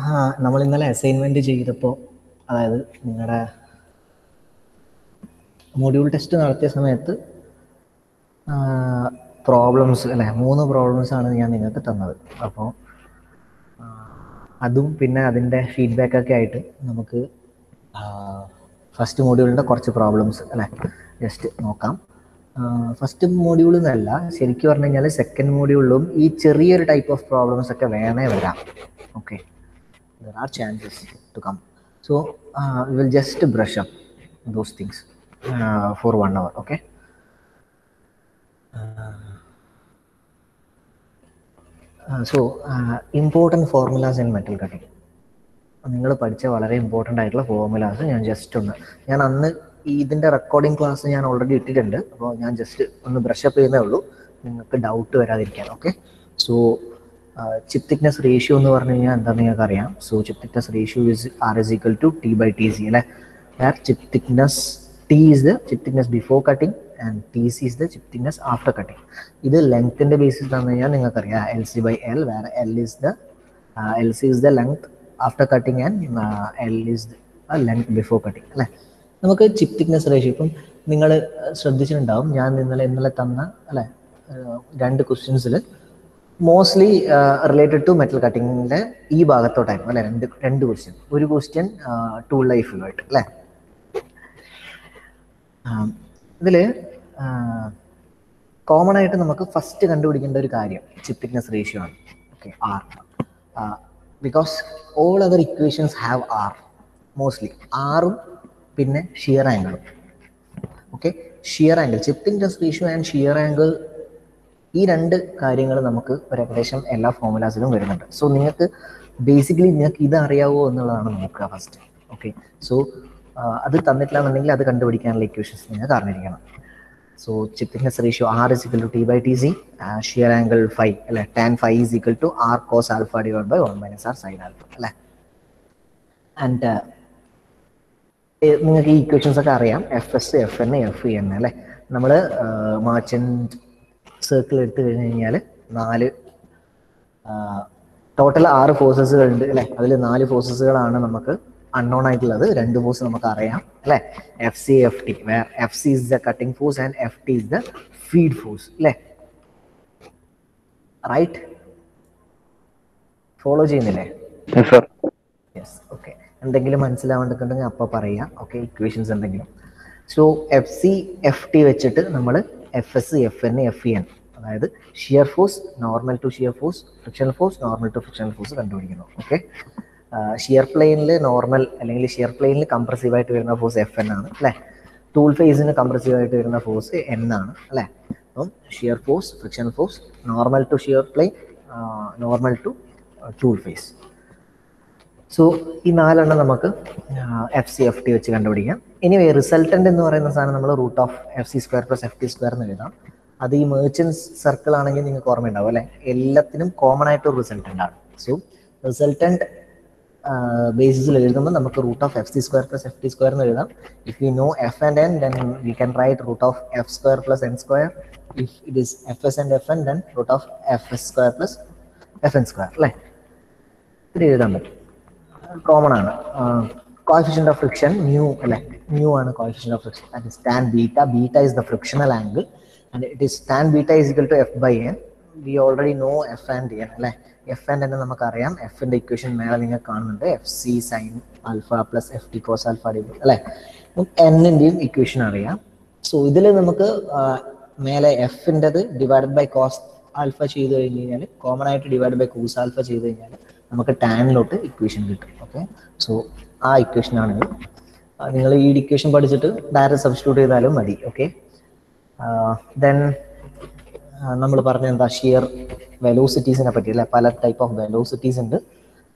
ആ നമ്മൾ ഇന്നലെ അസൈൻമെന്റ് ചെയ്തപ്പോൾ അതായത് നിങ്ങളുടെ മൊഡ്യൂൾ ടെസ്റ്റ് നടത്തിയ സമയത്ത് പ്രോബ്ലംസ് അല്ലെ മൂന്ന് പ്രോബ്ലംസ് ആണ് ഞാൻ നിങ്ങൾക്ക് തന്നത്. അപ്പോൾ അതും പിന്നെ അതിന്റെ ഫീഡ്ബാക്ക് ഒക്കെ ആയിട്ട് നമുക്ക് ഫസ്റ്റ് മോഡ്യൂളിന്റെ കുറച്ച് പ്രോബ്ലംസ് അല്ലെ ജസ്റ്റ് നോക്കാം. ഫസ്റ്റ് മോഡ്യൂൾ എന്നല്ല ശരിക്കും പറഞ്ഞു കഴിഞ്ഞാൽ സെക്കൻഡ് മോഡ്യൂളിലും ഈ ചെറിയൊരു ടൈപ്പ് ഓഫ് പ്രോബ്ലംസ് ഒക്കെ വേണേ വരാം. Okay there are chances to come. So uh, we will just brush up those things uh, for one hour. Okay. Uh, so uh, important formulas in metal cutting. നിങ്ങൾ പഠിച്ച വളരെ important ആയിട്ടുള്ള formulas ഞാൻ just ഒന്ന് ഞാൻ അന്ന് ഇതിന്റെ recording class ഞാൻ ഓൾറെഡി ഇട്ടിട്ടുണ്ട് അപ്പോൾ ഞാൻ ജസ്റ്റ് ഒന്ന് ബ്രഷപ്പ് ചെയ്യുന്നേ ഉള്ളൂ നിങ്ങൾക്ക് ഡൗട്ട് വരാതിരിക്കാൻ okay so chip thickness ratio എന്ന് പറഞ്ഞു കഴിഞ്ഞാൽ എന്താണെന്ന് നിങ്ങൾക്ക് അറിയാം. So chip thickness ratio is R is equal to T by T C അല്ലെ? Where chip thickness T is the chip thickness before cutting and T C is the chip thickness after cutting ഇത് ലെങ്ത്തിന്റെ basis തന്നു കഴിഞ്ഞാൽ നിങ്ങൾക്കറിയാം. L C by L where L is the L C is the length after cutting and L is the length before cutting അല്ലേ? നമുക്ക് chip thickness ratio ഇപ്പം നിങ്ങൾ ശ്രദ്ധിച്ചിട്ടുണ്ടാവും. ഞാൻ ഇന്നലെ ഇന്നലെ തന്ന അല്ലേ രണ്ട് ക്വസ്റ്റ്യൻസിൽ മോസ്റ്റ്ലി റിലേറ്റഡ് ടു മെറ്റൽ കട്ടിങ്ങിന്റെ ഈ ഭാഗത്തോട്ടായിരുന്നു അല്ലെ? രണ്ട് രണ്ട് ക്വസ്റ്റ്യൻ ഒരു ക്വസ്റ്റ്യൻ ടൂൾ ലൈഫിലുമായിട്ട് അല്ലേ? ഇതിൽ കോമൺ ആയിട്ട് നമുക്ക് ഫസ്റ്റ് കണ്ടുപിടിക്കേണ്ട ഒരു കാര്യം ചിപ്പ് തിക്നെസ് റേഷ്യോ ആണ്. Okay R because all other equations have R mostly ആറും പിന്നെ ഷിയർ ആംഗിളും okay shear angle chip thickness ratio and shear angle ഈ രണ്ട് കാര്യങ്ങൾ നമുക്ക് ഒരു ഏകദേശം എല്ലാ ഫോമുലാസിലും വരുന്നുണ്ട്. സോ നിങ്ങൾക്ക് ബേസിക്കലി നിങ്ങൾക്ക് ഇത് അറിയാവോ എന്നുള്ളതാണ് നോക്കുക ഫസ്റ്റ് ഓക്കെ സോ അത് തന്നിട്ടില്ല അത് കണ്ടുപിടിക്കാനുള്ള ഇക്വേഷൻസ് നിങ്ങൾക്ക് അറിഞ്ഞിരിക്കണം. So chip ratio R is equal to T by T C shear angle phi അല്ലെ? Tan phi is equal to R cos alpha divide by one minus R sine alpha അല്ലെ? And നിങ്ങൾക്ക് ഈ equations ഒക്കെ അറിയാം. F S F N F N അല്ലെ? നമ്മൾ merchant circle എടുത്തു കഴിഞ്ഞ് കഴിഞ്ഞാൽ നാല് ടോട്ടൽ ആറ് ഫോഴ്സസുകൾ ഉണ്ട് അല്ലെ? അതിൽ നാല് ഫോഴ്സസുകളാണ് നമുക്ക് അൺനോൺ ആയിട്ടുള്ളത്. രണ്ട് ഫോഴ്സ് നമുക്ക് അറിയാം അല്ലെ? F C F T where F C is the cutting force and F T is the feed force അല്ലെ? റൈറ്റ് ഫോളോ ചെയ്യുന്നില്ലേ? യെസ് ഓക്കെ എന്തെങ്കിലും മനസ്സിലാവേണ്ടിട്ടുണ്ടെങ്കിൽ അപ്പോൾ പറയാം. ഓക്കെ ഇക്വേഷൻസ് എന്തെങ്കിലും. So F C F T വെച്ചിട്ട് നമ്മൾ F S F N F N അതായത് shear force normal to shear force frictional force normal to frictional force കണ്ടുപിടിക്കുന്നു ഓക്കെ ഷിയർ പ്ലെയിനിൽ നോർമൽ അല്ലെങ്കിൽ ഷിയർ പ്ലെയിനിൽ കംപ്രസീവ് ആയിട്ട് വരുന്ന ഫോഴ്സ് എഫ് എൻ ആണ് അല്ലേ? ടൂൾ ഫേസിന് കംപ്രസീവ് ആയിട്ട് വരുന്ന ഫോഴ്സ് എൻ ആണ് അല്ലേ? അപ്പം shear force frictional force normal to shear plane normal to tool face so ഈ നാലെണ്ണം നമുക്ക് എഫ് സി എഫ് ടി വെച്ച് കണ്ടുപിടിക്കാം. ഇനി റിസൾട്ടന്റ് എന്ന് പറയുന്ന സാധനം നമ്മൾ root of F C square plus F T square എന്ന് എഴുതാം. അത് ഈ മേർച്ചൻസ് സർക്കിൾ ആണെങ്കിൽ നിങ്ങൾക്ക് ഓർമ്മയുണ്ടാവും അല്ലെ? എല്ലാത്തിനും കോമൺ ആയിട്ട് ഒരു റിസൾട്ടന്റ് ആണ് സോ റിസൾട്ടന്റ് ബേസിസിൽ എഴുതുമ്പോൾ നമുക്ക് root of F C square plus F T square എന്ന് എഴുതാം. If you know F and N then we can write root of F square plus N square if it is F S and F N then root of F S square plus F N square അല്ലേ? ഇത് എഴുതാൻ പറ്റും. Common ആണ്. Coefficient of friction mu അല്ലെ? Mu ആണ് coefficient of friction that tan beta beta is the frictional angle and it is tan beta is equal to F by N we already know F and N അല്ലെ? F and N നമുക്കറിയാം. എഫിന്റെ equation മേലെ നിങ്ങൾ കാണുന്നുണ്ട്. F C sine alpha plus F T cos alpha D അല്ലെ? എന്നിന്റെയും equation അറിയാം. So ഇതിൽ നമുക്ക് മേലെ എഫിന്റെത് ഡിവൈഡ് ബൈ കോസ് ആൽഫ ചെയ്ത് കഴിഞ്ഞ് കഴിഞ്ഞാൽ കോമൺ ആയിട്ട് ഡിവൈഡ് ബൈ കോസ് ആൽഫ ചെയ്ത് കഴിഞ്ഞാൽ നമുക്ക് ടാനിലോട്ട് ഇക്വേഷൻ കിട്ടും ഓക്കെ സോ ആ ഇക്വേഷനാണ് നിങ്ങൾ ഈ ഇക്വേഷൻ പഠിച്ചിട്ട് ഡയറക്റ്റ് സബ്സ്റ്റിറ്റ്യൂട്ട് ചെയ്താലും മതി ഓക്കെ ദെൻ നമ്മൾ പറഞ്ഞ എന്താ ഷിയർ വെലോസിറ്റീസിനെ പറ്റി അല്ലെ? പല ടൈപ്പ് ഓഫ് വെലോസിറ്റീസ് ഉണ്ട്.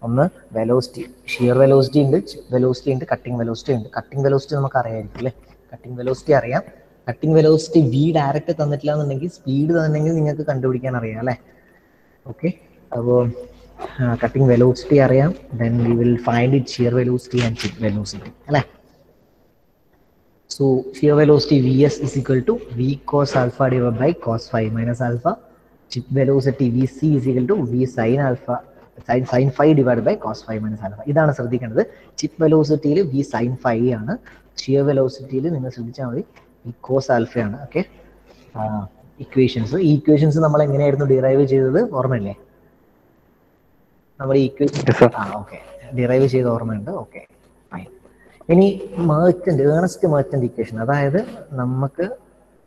ഒന്ന് വെലോസിറ്റി ഷിയർ വെലോസിറ്റി ഉണ്ട് വെലോസിറ്റി ഉണ്ട് കട്ടിംഗ് വെലോസിറ്റി ഉണ്ട്. കട്ടിംഗ് വെലോസിറ്റി നമുക്ക് അറിയായിരിക്കും അല്ലേ? കട്ടിംഗ് വെലോസിറ്റി അറിയാം. കട്ടിംഗ് വെലോസിറ്റി വി ഡയറക്റ്റ് തന്നിട്ടില്ല എന്നുണ്ടെങ്കിൽ സ്പീഡ് തന്നെങ്കിൽ നിങ്ങൾക്ക് കണ്ടുപിടിക്കാൻ അറിയാം അല്ലേ? ഓക്കെ അപ്പോൾ കട്ടിംഗ് വെലോസിറ്റി അറിയാം. Then we will find it shear velocity and chip velocity അല്ലേ? So shear velocity V S is equal to V cos alpha divide by cos phi minus alpha chip velocity V C is equal to V sine alpha sine sine phi divide by cos phi minus alpha ഇതാണ് ശ്രദ്ധിക്കേണ്ടത്. Chip വെലോസിറ്റിയിൽ V sine five ആണ്. Shear വെലോസിറ്റിയിൽ നിങ്ങൾ ശ്രദ്ധിച്ചാൽ മതി. ഈ cos ആൽഫയാണ് ഓക്കെ ഇക്വേഷൻസ് ഈ ഇക്വേഷൻസ് നമ്മൾ എങ്ങനെയായിരുന്നു ഡിറൈവ് ചെയ്തത്? ഓർമ്മയില്ലേ? നമ്മുടെ. ആ ഓക്കെ ഡിറൈവ് ചെയ്ത ഓർമ്മയുണ്ട്. ഓക്കെ ഫൈൻ ഇനി മേർച്ചന്റ് ഏണസ്റ്റ് മേർച്ചന്റ് ഇക്വേഷൻ അതായത് നമുക്ക്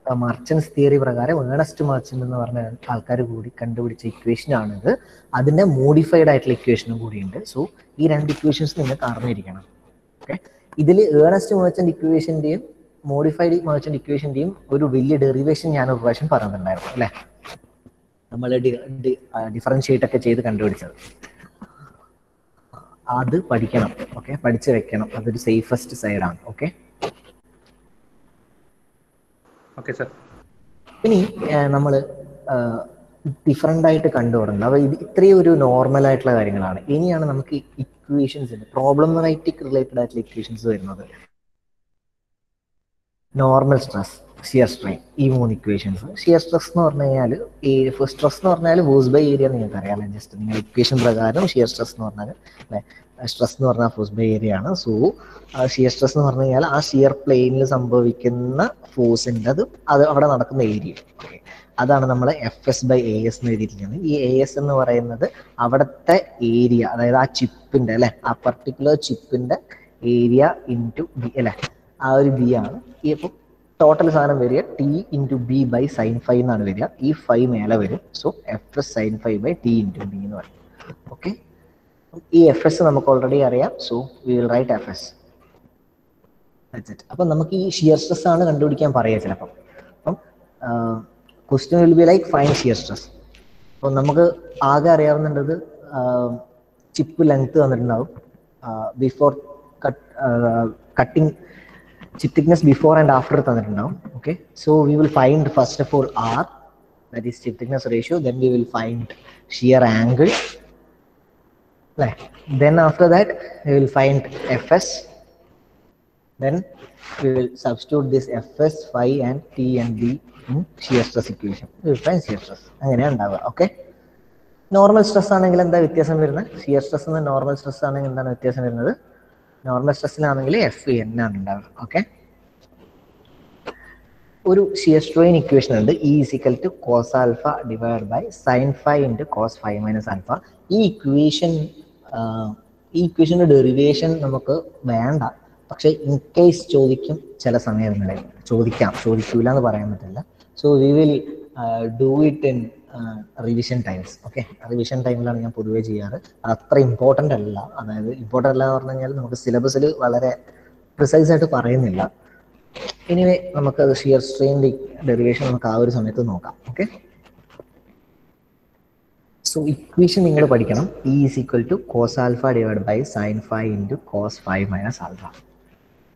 മർച്ചൻസ് തിയറി പ്രകാരം ഏണസ്റ്റ് മർച്ചന്റ് എന്ന് പറഞ്ഞ ആൾക്കാർ കൂടി കണ്ടുപിടിച്ച ഇക്വേഷൻ ആണിത്. അതിന്റെ മോഡിഫൈഡ് ആയിട്ടുള്ള ഇക്വേഷനും കൂടിയുണ്ട്. സോ ഈ രണ്ട് ഇക്വേഷൻസ് നിങ്ങൾക്ക് അറിഞ്ഞിരിക്കണം ഓക്കെ ഇതിൽ ഏണസ്റ്റ് മേർച്ചന്റ് ഇക്വേഷന്റെയും മോഡിഫൈഡ് മേർച്ചന്റ് ഇക്വേഷന്റെയും ഒരു വലിയ ഡെറിവേഷൻ ഞാൻ ഒരു പ്രാവശ്യം പറഞ്ഞിട്ടുണ്ടായിരുന്നു. അല്ലേ? നമ്മൾ ഡിഫറൻഷിയേറ്റ് ഒക്കെ ചെയ്ത് കണ്ടുപിടിച്ചത്. അത് പഠിക്കണം ഓക്കെ പഠിച്ചു വെക്കണം. അതൊരു സേഫസ്റ്റ് സൈഡാണ് ഓക്കെ ഓക്കെ സർ ഇനി നമ്മൾ ഡിഫറെന്റ് ആയിട്ട് കണ്ടു തുടങ്ങുന്നത് അപ്പോൾ ഇത് ഇത്രയും ഒരു നോർമൽ ആയിട്ടുള്ള കാര്യങ്ങളാണ്. ഇനിയാണ് നമുക്ക് ഇക്വേഷൻസ് പ്രോബ്ലമാറ്റിക് റിലേറ്റഡ് ആയിട്ടുള്ള ഇക്വേഷൻസ് വരുന്നത്. നോർമൽ സ്ട്രെസ് ഷിയർ സ്ട്രെയിൻ ഈ മൂന്ന് ഇക്വേഷൻസ് ഷിയർ സ്ട്രെസ് എന്ന് പറഞ്ഞു കഴിഞ്ഞാൽ ഈ സ്ട്രെസ് എന്ന് പറഞ്ഞാൽ ഫോഴ്സ് ബൈ ഏരിയ നിങ്ങൾക്ക് അറിയാമല്ലോ. ജസ്റ്റ് നിങ്ങൾ ഇക്വേഷൻ പ്രകാരം ഷിയർ സ്ട്രെസ് എന്ന് പറഞ്ഞാൽ അല്ലെ? സ്ട്രെസ് എന്ന് പറഞ്ഞാൽ ഫോഴ്സ് ബൈ ഏരിയ ആണ്. സോ ഷിയർ സ്ട്രെസ് എന്ന് പറഞ്ഞു കഴിഞ്ഞാൽ ആ ഷിയർ പ്ലെയിനിൽ സംഭവിക്കുന്ന ഫോഴ്സിന്റെ അത് അത് അവിടെ നടക്കുന്ന ഏരിയ ഓക്കെ അതാണ് നമ്മൾ F S by A S എന്ന് എഴുതിയിരിക്കുന്നത്. ഈ എ എസ് എന്ന് പറയുന്നത് അവിടുത്തെ ഏരിയ അതായത് ആ ചിപ്പിന്റെ അല്ലെ? ആ പർട്ടിക്കുലർ ചിപ്പിന്റെ ഏരിയ ഇന്റു ബി അല്ലെ? ആ ഒരു ബി ആണ്. ഇപ്പം ടോട്ടൽ സാധനം വരിക T into B by sine five എന്നാണ് വരിക. ഈ ഫൈവ് മേലെ വരും. So F S sine five by T into B എന്ന് പറയും. ഓക്കെ ഈ എഫ് എസ് നമുക്ക് ഓൾറെഡി അറിയാം. So we will write F S അപ്പം നമുക്ക് ഈ ഷിയർ സ്ട്രെസ് ആണ് കണ്ടുപിടിക്കാൻ പറയുക ചിലപ്പം. അപ്പം question will be like fine shear stress അപ്പം നമുക്ക് ആകെ അറിയാവുന്നുണ്ടത് ചിപ്പ് ലെങ്ത് വന്നിട്ടുണ്ടാവും. Before cut cutting chip thickness before and after തന്നിട്ടുണ്ടാവും okay so we will find first of all r that is chip thickness ratio then we will find shear angle അല്ലേ then after that we will find fs then we will substitute this fs phi and t and b in shear stress equation we will find shear stress അങ്ങനെയാണ് ഉണ്ടാവുക okay normal stress ആണെങ്കിൽ എന്താ വ്യത്യാസം വരുന്നത് shear stress എന്ന normal stress ആണെങ്കിൽ എന്താണ് വ്യത്യാസം വരുന്നത് നോർമൽ സ്ട്രെസ്സിലാണെങ്കിൽ എഫ് എൻ ആണ് ഉണ്ടാവുക ഓക്കെ ഒരു ഷിയർ സ്ട്രെയിൻ ഇക്വേഷൻ ഉണ്ട്. E to cos alpha divide by sine five into cos five minus alpha ഈ ഇക്വേഷൻ ഈ ഇക്വേഷന്റെ ഡെറിവേഷൻ നമുക്ക് വേണ്ട. പക്ഷേ ഇൻ കേസ് ചോദിക്കും ചില സമയങ്ങളിൽ ചോദിക്കാം. ചോദിക്കൂല എന്ന് പറയാൻ പറ്റില്ല. So we will do it in revision times okay revision ടൈമിലാണ് ഞാൻ പൊതുവേ ചെയ്യാറ്. അത്ര ഇമ്പോർട്ടന്റ് അല്ല. അതായത് ഇമ്പോർട്ടന്റ് അല്ല എന്ന് പറഞ്ഞു കഴിഞ്ഞാൽ നമുക്ക് സിലബസിൽ വളരെ പ്രിസൈസ് ആയിട്ട് പറയുന്നില്ല. എനിവേ നമുക്ക് ഷിയർ സ്ട്രെയിൻ ഡെറിവേഷൻ നമുക്ക് ആ ഒരു സമയത്ത് നോക്കാം. ഓക്കെ സോ ഇക്വേഷൻ നിങ്ങൾ പഠിക്കണം. E is equal to cos alpha divide by sine five into cos five minus alpha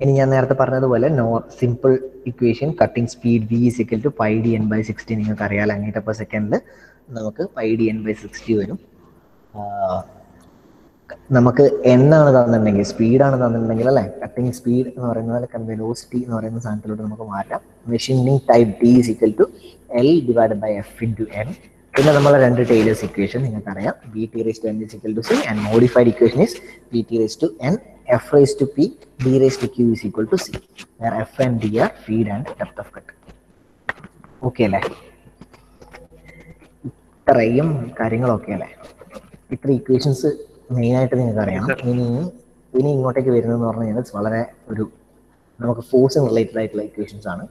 ഇനി ഞാൻ നേരത്തെ പറഞ്ഞതുപോലെ no simple equation cutting speed V is equal to five D N by sixty നിങ്ങൾക്ക് അറിയാലോ അങ്ങേറ്റ per സെക്കൻഡിൽ നമുക്ക് five D N by sixty വരും നമുക്ക് എന്നാണ് തന്നിട്ടുണ്ടെങ്കിൽ സ്പീഡാണ് തന്നിട്ടുണ്ടെങ്കിൽ അല്ലേ? കട്ടിംഗ് സ്പീഡ് എന്ന് പറയുന്നത് വെലോസിറ്റി എന്ന് പറയുന്ന സാധനത്തിലോട്ട് നമുക്ക് മാറ്റാം. Machining type D is equal to L divide by F into N പിന്നെ നമ്മളെ രണ്ട് ടൈലേഴ്സ് ഇക്വേഷൻ നിങ്ങൾക്കറിയാം. B T raise to N is equal to C and modified equation is B T raise to N F raise to P D raise to Q is equal to C where F and D are feed and depth of cut okay അല്ലേ? ഇത്രയും കാര്യങ്ങളൊക്കെ അല്ലേ? ഇത്ര equations മെയിനായിട്ട് നിങ്ങൾക്ക് അറിയാം ഇനി ഇനി ഇങ്ങോട്ടേക്ക് വരുന്നതെന്ന് പറഞ്ഞു കഴിഞ്ഞാൽ വളരെ ഒരു നമുക്ക് ഫോഴ്സ് റിലേറ്റഡ് ആയിട്ടുള്ള ഇക്വേഷൻസ് ആണ്.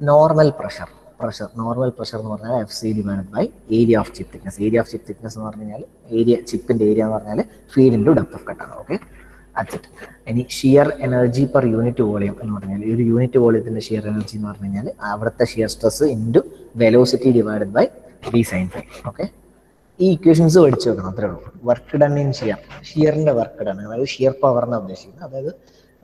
Normal pressure pressure normal pressure എന്ന് പറഞ്ഞാൽ F C divide by area of chip thickness area of chip thickness എന്ന് പറഞ്ഞാൽ ഏരിയ ചിപ്പിന്റെ ഏരിയ എന്ന് പറഞ്ഞാൽ ഫീഡ് ഡെപ്ത് ഓഫ് കട്ടാണ് ഓക്കെ അറ്റ് ഇനി shear energy per unit volume എന്ന് പറഞ്ഞാൽ ഒരു യൂണിറ്റ് വോളിയത്തിന്റെ ഷിയർ എനർജി എന്ന് പറഞ്ഞു കഴിഞ്ഞാൽ അവിടുത്തെ shear stress into velocity divided by D sine phi okay ഈ ഇക്വേഷൻസ് പഠിച്ചു വെക്കണം അത്രേ ഉള്ളൂ. വർക്ക് ഡൺ ഇൻ ഷിയർ ഷിയറിന്റെ വർക്ക് ഡൺ അതായത് ഷിയർ പവറിനെ ഉദ്ദേശിക്കുന്നത്. അതായത്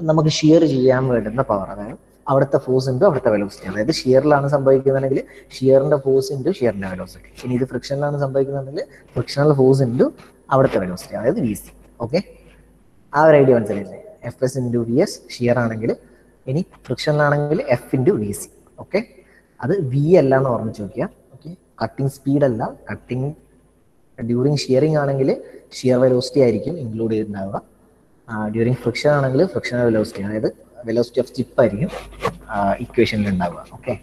നമുക്ക് ഷിയർ ചെയ്യാൻ വേണ്ടുന്ന പവർ അതായത് അവിടുത്തെ ഫോഴ്സ് ഇന്റു അവിടുത്തെ വെലോസിറ്റി അതായത് ഷിയറിലാണ് സംഭവിക്കുന്നതെങ്കിൽ ഷിയറിന്റെ ഫോഴ്സ് ഇന്റു ഷിയറിന്റെ വെലോസിറ്റി ഇനി ഇത് ഫ്രിക്ഷനിലാണ് സംഭവിക്കുന്നതെങ്കിൽ ഫ്രിക്ഷണൽ ഫോഴ്സ് ഇന്റു അവിടുത്തെ വെലോസിറ്റി അതായത് വി സി ഓക്കെ ആ ഒരു ഐഡിയ മനസ്സിലായില്ലേ? F S into V S shear ആണെങ്കിൽ ഇനി ഫ്രിക്ഷനിലാണെങ്കിൽ F into V C okay അത് വി അല്ല എന്ന് ഓർമ്മിച്ച് നോക്കുക ഓക്കെ കട്ടിങ് സ്പീഡ് അല്ല. കട്ടിങ് ഡ്യൂറിങ് ഷിയറിങ് ആണെങ്കിൽ ഷിയർ വെലോസിറ്റി ആയിരിക്കും ഇൻക്ലൂഡ് ചെയ്തിട്ടുണ്ടാവുക. ഡ്യൂറിങ് ഫ്രിക്ഷൻ ആണെങ്കിൽ ഫ്രിക്ഷണൽ വെലോസിറ്റി അതായത് വെലോസിറ്റി ഓഫ് ചിപ്പ് ആയിരിക്കും ഇക്വേഷനിൽ ഉണ്ടാവുക ഓക്കെ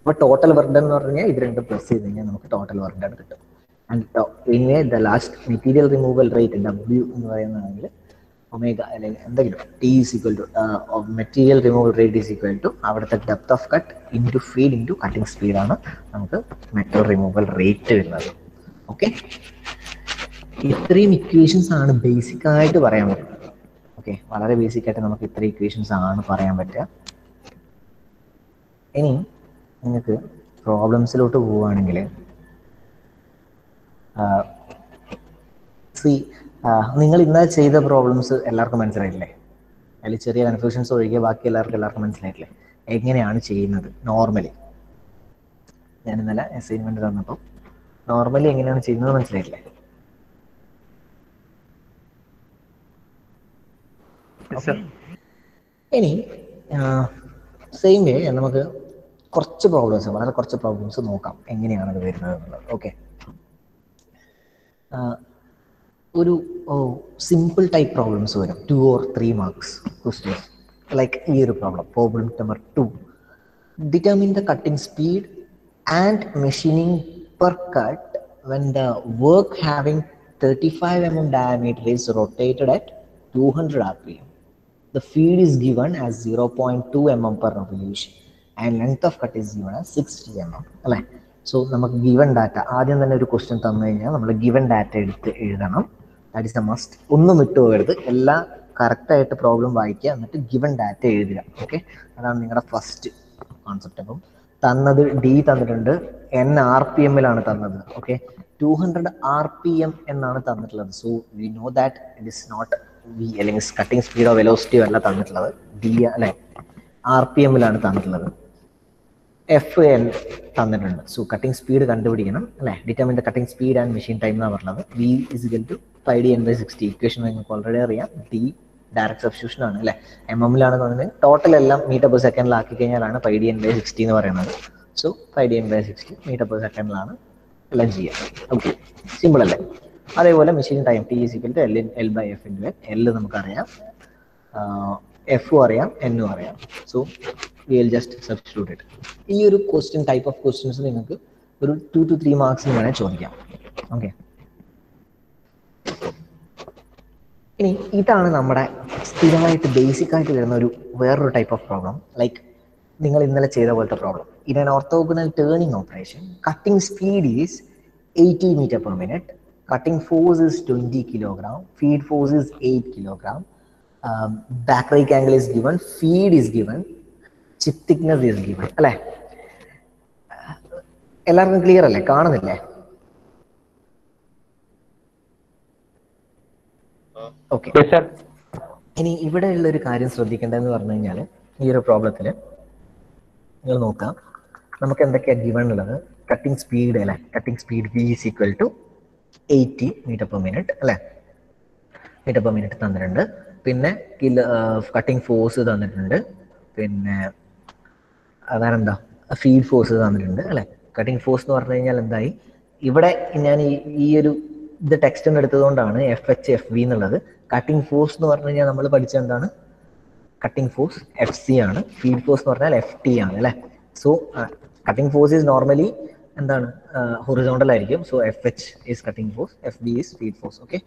അപ്പൊ ടോട്ടൽ വർക്ക് ഡൺ എന്ന് പറഞ്ഞാൽ ഇത് രണ്ടും പ്ലസ് ചെയ്ത് കഴിഞ്ഞാൽ നമുക്ക് ടോട്ടൽ വർക്ക് ആണ് കിട്ടും. ആൻഡ് പിന്നെ the last material removal rate W എന്ന് പറയുന്നതാണെങ്കിൽ ഒമേഗ അല്ലെങ്കിൽ എന്തെങ്കിലും T is equal to material removal rate is equal to അവിടുത്തെ depth of cut into feed into cutting സ്പീഡാണ് നമുക്ക് മെറ്റൽ റിമൂവൽ റേറ്റ് വരുന്നത് ഓക്കെ ഇത്രയും ഇക്വേഷൻസ് ആണ് ബേസിക് ആയിട്ട് പറയാൻ പറ്റുന്നത്. ഓക്കെ. വളരെ ബേസിക് ആയിട്ട് നമുക്ക് ഇത്ര ഇക്വേഷൻസ് ആണ് പറയാൻ പറ്റുക. ഇനി നിങ്ങൾക്ക് പ്രോബ്ലംസിലോട്ട് പോവുകയാണെങ്കിൽ സി നിങ്ങൾ ഇന്നലെ ചെയ്ത പ്രോബ്ലംസ് എല്ലാവർക്കും മനസ്സിലായില്ലേ അതിൽ ചെറിയ കൺഫ്യൂഷൻസ് ഒഴികെ ബാക്കി എല്ലാവർക്കും എല്ലാവർക്കും മനസ്സിലായിട്ടില്ലേ? എങ്ങനെയാണ് ചെയ്യുന്നത്? നോർമലി ഞാൻ ഇന്നലെ അസൈൻമെന്റ് തന്നപ്പോൾ നോർമലി എങ്ങനെയാണ് ചെയ്യുന്നത് മനസ്സിലായിട്ടില്ലേ? ഇനി സെയിം വേ നമുക്ക് കുറച്ച് പ്രോബ്ലംസ് വളരെ കുറച്ച് പ്രോബ്ലംസ് നോക്കാം. എങ്ങനെയാണ് അത് വരുന്നത് എന്നുള്ളത് ഓക്കെ ഒരു സിമ്പിൾ ടൈപ്പ് പ്രോബ്ലംസ് വരും. Two or three marks questions like ഈ ഒരു problem problem number two determine the cutting speed and machining per cut when the work having thirty five M M diameter is rotated at the feed is given as 0.2 mm per revolution and length of cut is given as 60 mm അല്ലേ? So നമുക്ക് given data ആദ്യം തന്നെ ഒരു question തന്നു കഴിഞ്ഞാൽ നമ്മൾ given data എടുത്ത് എഴുതണം. ദാറ്റ് ഇസ് എ മസ്റ്റ് ഒന്നും വിട്ടു പോകരുത്. എല്ലാം കറക്റ്റായിട്ട് പ്രോബ്ലം വായിക്കുക എന്നിട്ട് ഗിവൺ ഡാറ്റ എഴുതുക ഓക്കെ അതാണ് നിങ്ങളുടെ ഫസ്റ്റ് കോൺസെപ്റ്റ് അപ്പം തന്നത് ഡി തന്നിട്ടുണ്ട് എൻ ആർ പി എമ്മിലാണ് തന്നത് okay two hundred R P M എന്നാണ് തന്നിട്ടുള്ളത്. So we know that it is not അല്ലെങ്കിൽ കട്ടിംഗ് സ്പീഡോ വെലോസിറ്റിയോ അല്ല തന്നിട്ടുള്ളത് ഡി അല്ലെ ആർ പി എമ്മിലാണ് തന്നിട്ടുള്ളത്. എഫ് എൻ തന്നിട്ടുണ്ട്. സോ കട്ടിംഗ് സ്പീഡ് കണ്ടുപിടിക്കണം അല്ലെ? Determine the cutting speed and machine time എന്നാണ് പറഞ്ഞത്. V is equal to five D N by sixty equation നിങ്ങൾക്ക് ഓൾറെഡി അറിയാം. ഡി ഡയറക്ട് സബ്സ്റ്റിറ്റ്യൂഷൻ ആണ് അല്ലെ? എം എമ്മിലാണ് തന്നത് ടോട്ടൽ എല്ലാം മീറ്റർ പെർ സെക്കൻഡിലാക്കി കഴിഞ്ഞാലാണ് five D N by sixty എന്ന് പറയുന്നത്. So five D N by sixty metre per സെക്കൻഡിലാണ് എല്ലാം ചെയ്യുക. ഓക്കെ സിമ്പിൾ അല്ലേ? അതേപോലെ machine time T is equal to L in L by F into L നമുക്കറിയാം. എഫും അറിയാം എന്നും അറിയാം. സോ വിൽ ജസ്റ്റ് സബ്സ്റ്റിറ്റ്യൂട്ട് ഈ ഒരു ക്വസ്റ്റ്യൻ ടൈപ്പ് ഓഫ് ക്വസ്റ്റ്യൻസ് നിങ്ങൾക്ക് ഒരു ടു ടു ത്രീ മാർക്സിന് വേണേൽ ചോദിക്കാം. ഓക്കെ ഇനി ഇതാണ് നമ്മുടെ സ്ഥിരമായിട്ട് ബേസിക് ആയിട്ട് വരുന്ന ഒരു വേറൊരു ടൈപ്പ് ഓഫ് പ്രോബ്ലം ലൈക്ക് നിങ്ങൾ ഇന്നലെ ചെയ്ത പോലത്തെ problem in an orthogonal turning operation cutting speed is eighty metre per minute cutting force is 20 kilogram, feed force is 8 kilogram, um, back rake angle is given, feed is given, chip thickness is given. അല്ലേ? എല്ലാവർക്കും clear അല്ലേ? കാണുന്നില്ലേ? Okay ഇനി ഇവിടെ ഉള്ള ഒരു കാര്യം ശ്രദ്ധിക്കേണ്ടതെന്ന് പറഞ്ഞു കഴിഞ്ഞാൽ ഈ ഒരു പ്രോബ്ലത്തിൽ നിങ്ങൾ നോക്കാം. നമുക്ക് എന്തൊക്കെയാണ് ഗിവൺ ഉള്ളത്? കട്ടിംഗ് സ്പീഡ് അല്ലേ? Cutting speed V is equal to eighty metre per minute അല്ലേ? മീറ്റർ പെർ മിനിറ്റ് തന്നിട്ടുണ്ട്. പിന്നെ കിലോ കട്ടിംഗ് ഫോഴ്സ് തന്നിട്ടുണ്ട്. പിന്നെ വേറെന്താ? ഫീഡ് ഫോഴ്സ് തന്നിട്ടുണ്ട് അല്ലെ? കട്ടിംഗ് ഫോഴ്സ് എന്ന് പറഞ്ഞു കഴിഞ്ഞാൽ എന്തായി? ഇവിടെ ഞാൻ ഈ ഈ ഒരു ഇത് ടെക്സ്റ്റ് എടുത്തതുകൊണ്ടാണ് എഫ് എച്ച് എഫ് വി എന്നുള്ളത്. കട്ടിംഗ് ഫോഴ്സ് എന്ന് പറഞ്ഞു കഴിഞ്ഞാൽ നമ്മൾ പഠിച്ച എന്താണ്? കട്ടിംഗ് ഫോഴ്സ് എഫ് സി ആണ്. ഫീഡ് ഫോഴ്സ് എന്ന് പറഞ്ഞാൽ എഫ് ടി ആണ് അല്ലെ? So cutting force is normally എന്താണ്? ഹൊറിസോണ്ടൽ ആയിരിക്കും. So F H is cutting force F B is feed force okay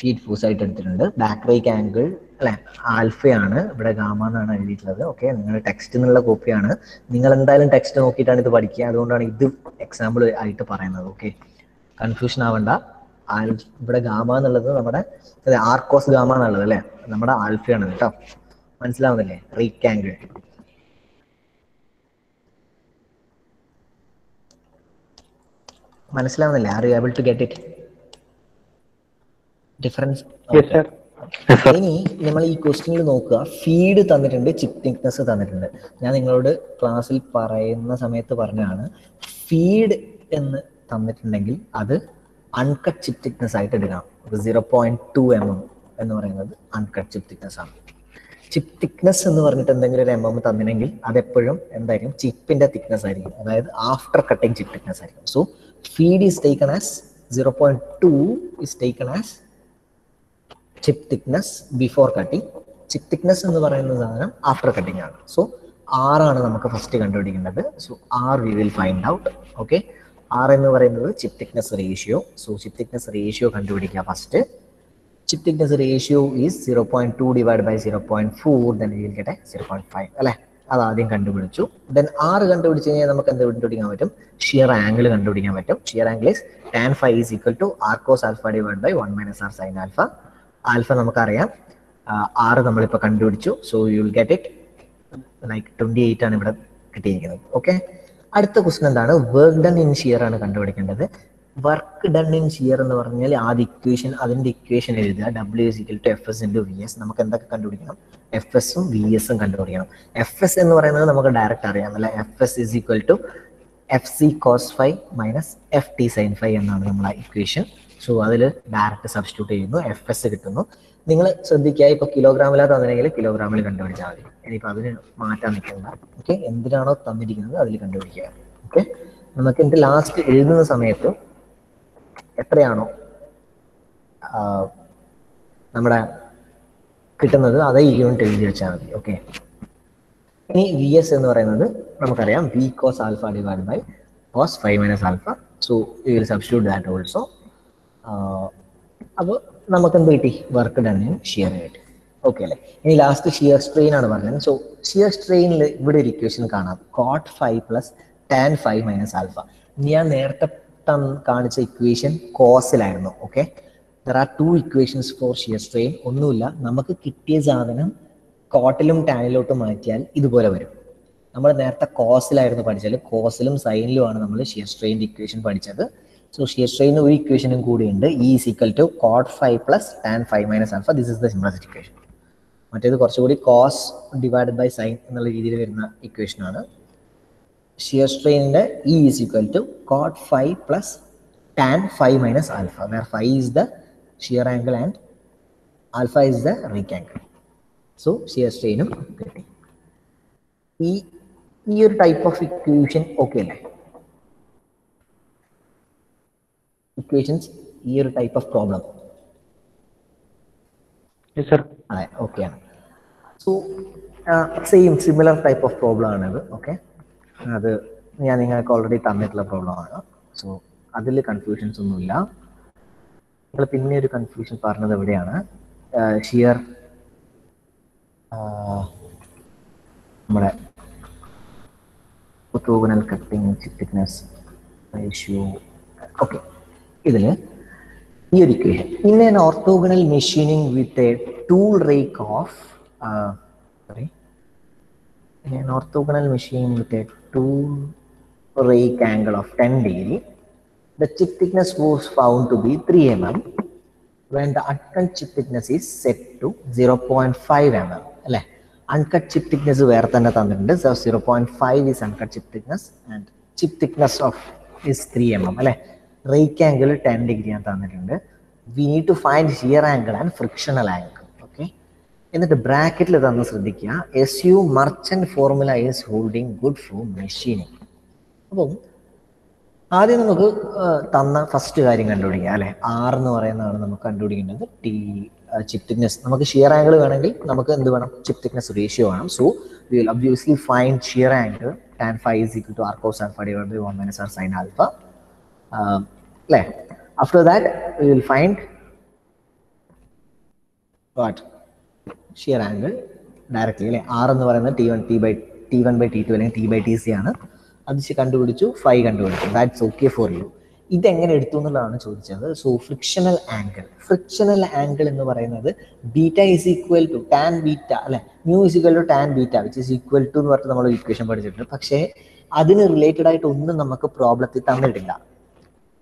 feed force ആയിട്ട് എടുത്തിട്ടുണ്ട്. ബാക്ക് ബ്രേക്ക് ആംഗിൾ അല്ലെ? ആൽഫയാണ്. ഇവിടെ ഗാമ എന്നാണ് എഴുതിയിട്ടുള്ളത്. ഓക്കെ നിങ്ങൾ ടെക്സ്റ്റ് എന്നുള്ള കോപ്പിയാണ് നിങ്ങൾ എന്തായാലും ടെക്സ്റ്റ് നോക്കിയിട്ടാണ് ഇത് പഠിക്കുക. അതുകൊണ്ടാണ് ഇത് എക്സാമ്പിൾ ആയിട്ട് പറയുന്നത്. ഓക്കെ കൺഫ്യൂഷൻ ആവണ്ട. ഇവിടെ ഗാമ എന്നുള്ളത് നമ്മുടെ ആർക്കോസ് ഗാമ എന്നുള്ളത് അല്ലേ? നമ്മുടെ ആൽഫയാണ് കേട്ടോ. മനസ്സിലാവുന്നില്ലേ? റീക്ക് ആംഗിൾ മനസ്സിലാവുന്നില്ല. Are you able to get it difference ഇനി നമ്മൾ ഈ ക്വസ്റ്റ്യനിൽ നോക്കുക. ഫീഡ് തന്നിട്ടുണ്ട് ചിപ്പ് തിക്നെസ് തന്നിട്ടുണ്ട്. ഞാൻ നിങ്ങളോട് ക്ലാസ്സിൽ പറയുന്ന സമയത്ത് പറഞ്ഞാണ് ഫീഡ് എന്ന് തന്നിട്ടുണ്ടെങ്കിൽ അത് അൺകട്ട് ചിപ്പ് തിക്നെസ് ആയിട്ട് എടുക്കണം. Zero point two M M എന്ന് പറയുന്നത് അൺകട്ട് ചിപ്പ് തിക്നെസ് ആണ്. ചിപ്പ് തിക്നെസ് എന്ന് പറഞ്ഞിട്ട് എന്തെങ്കിലും ഒരു എം എം തന്നിട്ടുണ്ടെങ്കിൽ അതെപ്പോഴും എന്തായിരിക്കും? ചിപ്പിന്റെ തിക്നെസ് ആയിരിക്കും. അതായത് ആഫ്റ്റർ കട്ടിങ് ചിപ്പ് തിക്നെസ് ആയിരിക്കും. So feed is taken as 0.2 is taken as chip thickness before cutting. Chip thickness എന്ന് പറയുന്ന സാധനം ആഫ്റ്റർ കട്ടിംഗ് ആണ്. സോ ആർ ആണ് നമുക്ക് ഫസ്റ്റ് കണ്ടുപിടിക്കേണ്ടത്. So R we will find out okay R എന്ന് പറയുന്നത് chip thickness ratio so chip thickness ratio കണ്ടുപിടിക്കുക first chip thickness ratio is zero point two divide by zero point four then will zero point five അല്ലേ? അത് ആദ്യം കണ്ടുപിടിച്ചു. Then ആറ് കണ്ടുപിടിച്ച് കഴിഞ്ഞാൽ നമുക്ക് എന്ത് കണ്ടുപിടിക്കാൻ പറ്റും? ഷിയർ ആംഗിൾ കണ്ടുപിടിക്കാൻ പറ്റും. Shear angle is tan five is equal to R cos alpha divide by one minus R sine alpha alpha നമുക്കറിയാം. ആറ് നമ്മളിപ്പോൾ കണ്ടുപിടിച്ചു. So you will get it like twenty eight ആണ് ഇവിടെ കിട്ടിയിരിക്കുന്നത്. ഓക്കെ അടുത്ത question എന്താണ്? വർക്ക് ഡൺ ഇൻ ഷിയർ ആണ് കണ്ടുപിടിക്കേണ്ടത്. വർക്ക് ഡൺ ഇൻ ഷിയർ എന്ന് പറഞ്ഞാൽ ആദ്യ ഇക്വേഷൻ അതിന്റെ ഇക്വേഷൻ എഴുതുക. W is equal to F S into V S നമുക്ക് എന്തൊക്കെ കണ്ടുപിടിക്കണം? എഫ് എസും വി എസും കണ്ടുപിടിക്കണം. എഫ് എസ് എന്ന് പറയുന്നത് നമുക്ക് ഡയറക്റ്റ് അറിയാം. അല്ലെ? F S is equal to F C cos five minus F T sine five എന്നാണ് നമ്മളെ ഇക്വേഷൻ സോ അതിൽ ഡയറക്റ്റ് സബ്സ്റ്റിറ്റ്യൂട്ട് ചെയ്യുന്നു. എഫ് എസ് കിട്ടുന്നു. നിങ്ങൾ ശ്രദ്ധിക്കുക ഇപ്പൊ കിലോഗ്രാമിലാണ് തന്നില്ലെങ്കിൽ കിലോഗ്രാമിൽ കണ്ടുപിടിച്ചാൽ മതി. ഇനിയിപ്പോൾ അതിന് മാറ്റാൻ നിൽക്കണ്ട. ഓക്കെ എന്തിനാണോ തന്നിരിക്കുന്നത് അതിൽ കണ്ടുപിടിക്കുക. ഓക്കെ നമുക്ക് എന്റെ ലാസ്റ്റ് എഴുതുന്ന സമയത്ത് എത്രയാണോ നമ്മുടെ കിട്ടുന്നത് അതേ യൂണിറ്റ് എഴുതി വെച്ചാൽ മതി ഓക്കെ ഇനി വി എസ് എന്ന് പറയുന്നത് നമുക്കറിയാം V cos alpha divide by cos five minus alpha so you will substitute that also അപ്പോൾ നമുക്ക് എന്ത് കിട്ടി? വർക്ക് ഡൺ ഷിയർ കിട്ടി ഓക്കെ അല്ലേ? ഇനി ലാസ്റ്റ് ഷിയർ സ്ട്രെയിൻ ആണ് പറഞ്ഞത്. സോ ഷിയർ സ്ട്രെയിനിൽ ഇവിടെ ഒരു ഇക്വേഷൻ കാണാം. Cot five plus tan five minus alpha ഞാൻ നേരത്തെ തന്ന് കാണിച്ച equation കോസിലായിരുന്നു okay there are two equations for shear strain ഒന്നുമില്ല നമുക്ക് കിട്ടിയ സാധനം കോട്ടിലും ടാനിലോട്ട് മാറ്റിയാൽ ഇതുപോലെ വരും. നമ്മൾ നേരത്തെ കോസിലായിരുന്നു പഠിച്ചത് കോസിലും സൈനിലുമാണ് നമ്മൾ ഷിയർ സ്ട്രെയിന്റെ ഇക്വേഷൻ പഠിച്ചത്. സോ ഷിയർ സ്ട്രെയിൻ ഒരു ഇക്വേഷനും കൂടിയുണ്ട് E equal to cot five plus tan five minus alpha this is the simplest equation മറ്റേത് കുറച്ചുകൂടി കോസ് ഡിവൈഡ് ബൈ സൈൻ എന്നുള്ള രീതിയിൽ വരുന്ന ഇക്വേഷൻ ആണ്. Shear സ്ട്രെയിനിന്റെ E is equal to cot five plus tan five minus alpha where five is the shear angle and alpha is the rake angle so shear സ്ട്രെയിനും കിട്ടി. ഈ ഈ ഒരു type of equation okay അല്ലേ? Equations ഈ ഒരു type of problem yes sir അതെ ഓക്കെയാണ് so same similar type of problem ആണിത് ഓക്കെ അത് ഞാൻ നിങ്ങൾക്ക് ഓൾറെഡി തന്നിട്ടുള്ള പ്രോബ്ലമാണ് സോ അതിൽ കൺഫ്യൂഷൻസ് ഒന്നുമില്ല. നിങ്ങൾ പിന്നെ ഒരു കൺഫ്യൂഷൻ പറഞ്ഞത് എവിടെയാണ്? ഷിയർ നമ്മുടെ orthogonal cutting thickness ratio okay ഇതിൽ ഈ ഒരു equation in an orthogonal machining with a tool rake of sorry orthogonal machining with a 2 rake angle of 10 degree. The chip thickness was found to be 3 mm when the uncut chip thickness is set to 0.5 mm. അല്ലേ uncut chip thickness വേറെ തന്നെ തന്നിട്ടുണ്ട് so zero point five is uncut chip thickness and chip thickness of is three M M അല്ലേ rake angle ten degree ഞാൻ തന്നിട്ടുണ്ട് we need to find shear angle and frictional angle എന്നിട്ട് ബ്രാക്കറ്റിൽ തന്ന് ശ്രദ്ധിക്കുക. Assume Merchant formula is holding good for machining അപ്പം ആദ്യം നമുക്ക് തന്ന ഫസ്റ്റ് കാര്യം കണ്ടുപിടിക്കുക അല്ലെ? ആർ എന്ന് പറയുന്നതാണ് നമുക്ക് കണ്ടുപിടിക്കേണ്ടത്. ടി ചിപ് തിക്നെസ് നമുക്ക് ഷിയർ ആംഗിൾ വേണമെങ്കിൽ നമുക്ക് എന്ത് വേണം? ചിപ് തിക്നെസ് റേഷ്യോ വേണം. So we will obviously find shear angle tan phi is equal to R cos alpha divide by one minus R sine alpha അല്ലേ? After that we will find what shear angle directly അല്ലെ? R എന്ന് പറയുന്നത് T one T by T one by T two അല്ലെങ്കിൽ T by T C ആണ്. അത് കണ്ടുപിടിച്ചു phi കണ്ടുപിടിച്ചു. That's okay for you ഇതെങ്ങനെ എടുത്തു എന്നുള്ളതാണ് ചോദിച്ചത്. So frictional angle frictional angle എന്ന് പറയുന്നത് beta is equal to tan beta അല്ലെ? Mu is equal to tan beta which is equal to എന്ന് പറഞ്ഞിട്ട് നമ്മൾ ഇക്വേഷൻ പഠിച്ചിട്ടുണ്ട്. പക്ഷേ അതിന് റിലേറ്റഡ് ആയിട്ട് ഒന്നും നമുക്ക് പ്രോബ്ലത്തിൽ തന്നിട്ടില്ല.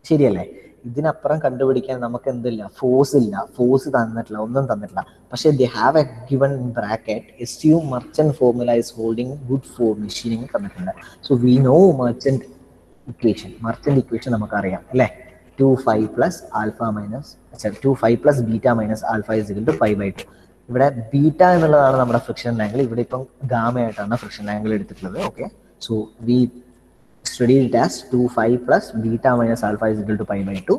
ശരിയല്ലേ? ഇതിനപ്പുറം കണ്ടുപിടിക്കാൻ നമുക്ക് എന്തില്ല ഫോഴ്സ് ഇല്ല. ഫോഴ്സ് തന്നിട്ടില്ല. ഒന്നും തന്നിട്ടില്ല. പക്ഷേ they have a given bracket assume Merchant formula is holding good for machining തന്നിട്ടുണ്ട്. So we know Merchant equation Merchant equation നമുക്കറിയാം അല്ലേ? Two phi plus alpha minus two phi plus beta minus alpha is equal to pi by two ഇവിടെ beta എന്നുള്ളതാണ് നമ്മുടെ friction angle ഇവിടെ ഇപ്പം gamma ആയിട്ടാണ് friction angle എടുത്തിട്ടുള്ളത്. Okay so we study it as two phi plus beta minus alpha is equal to pi by two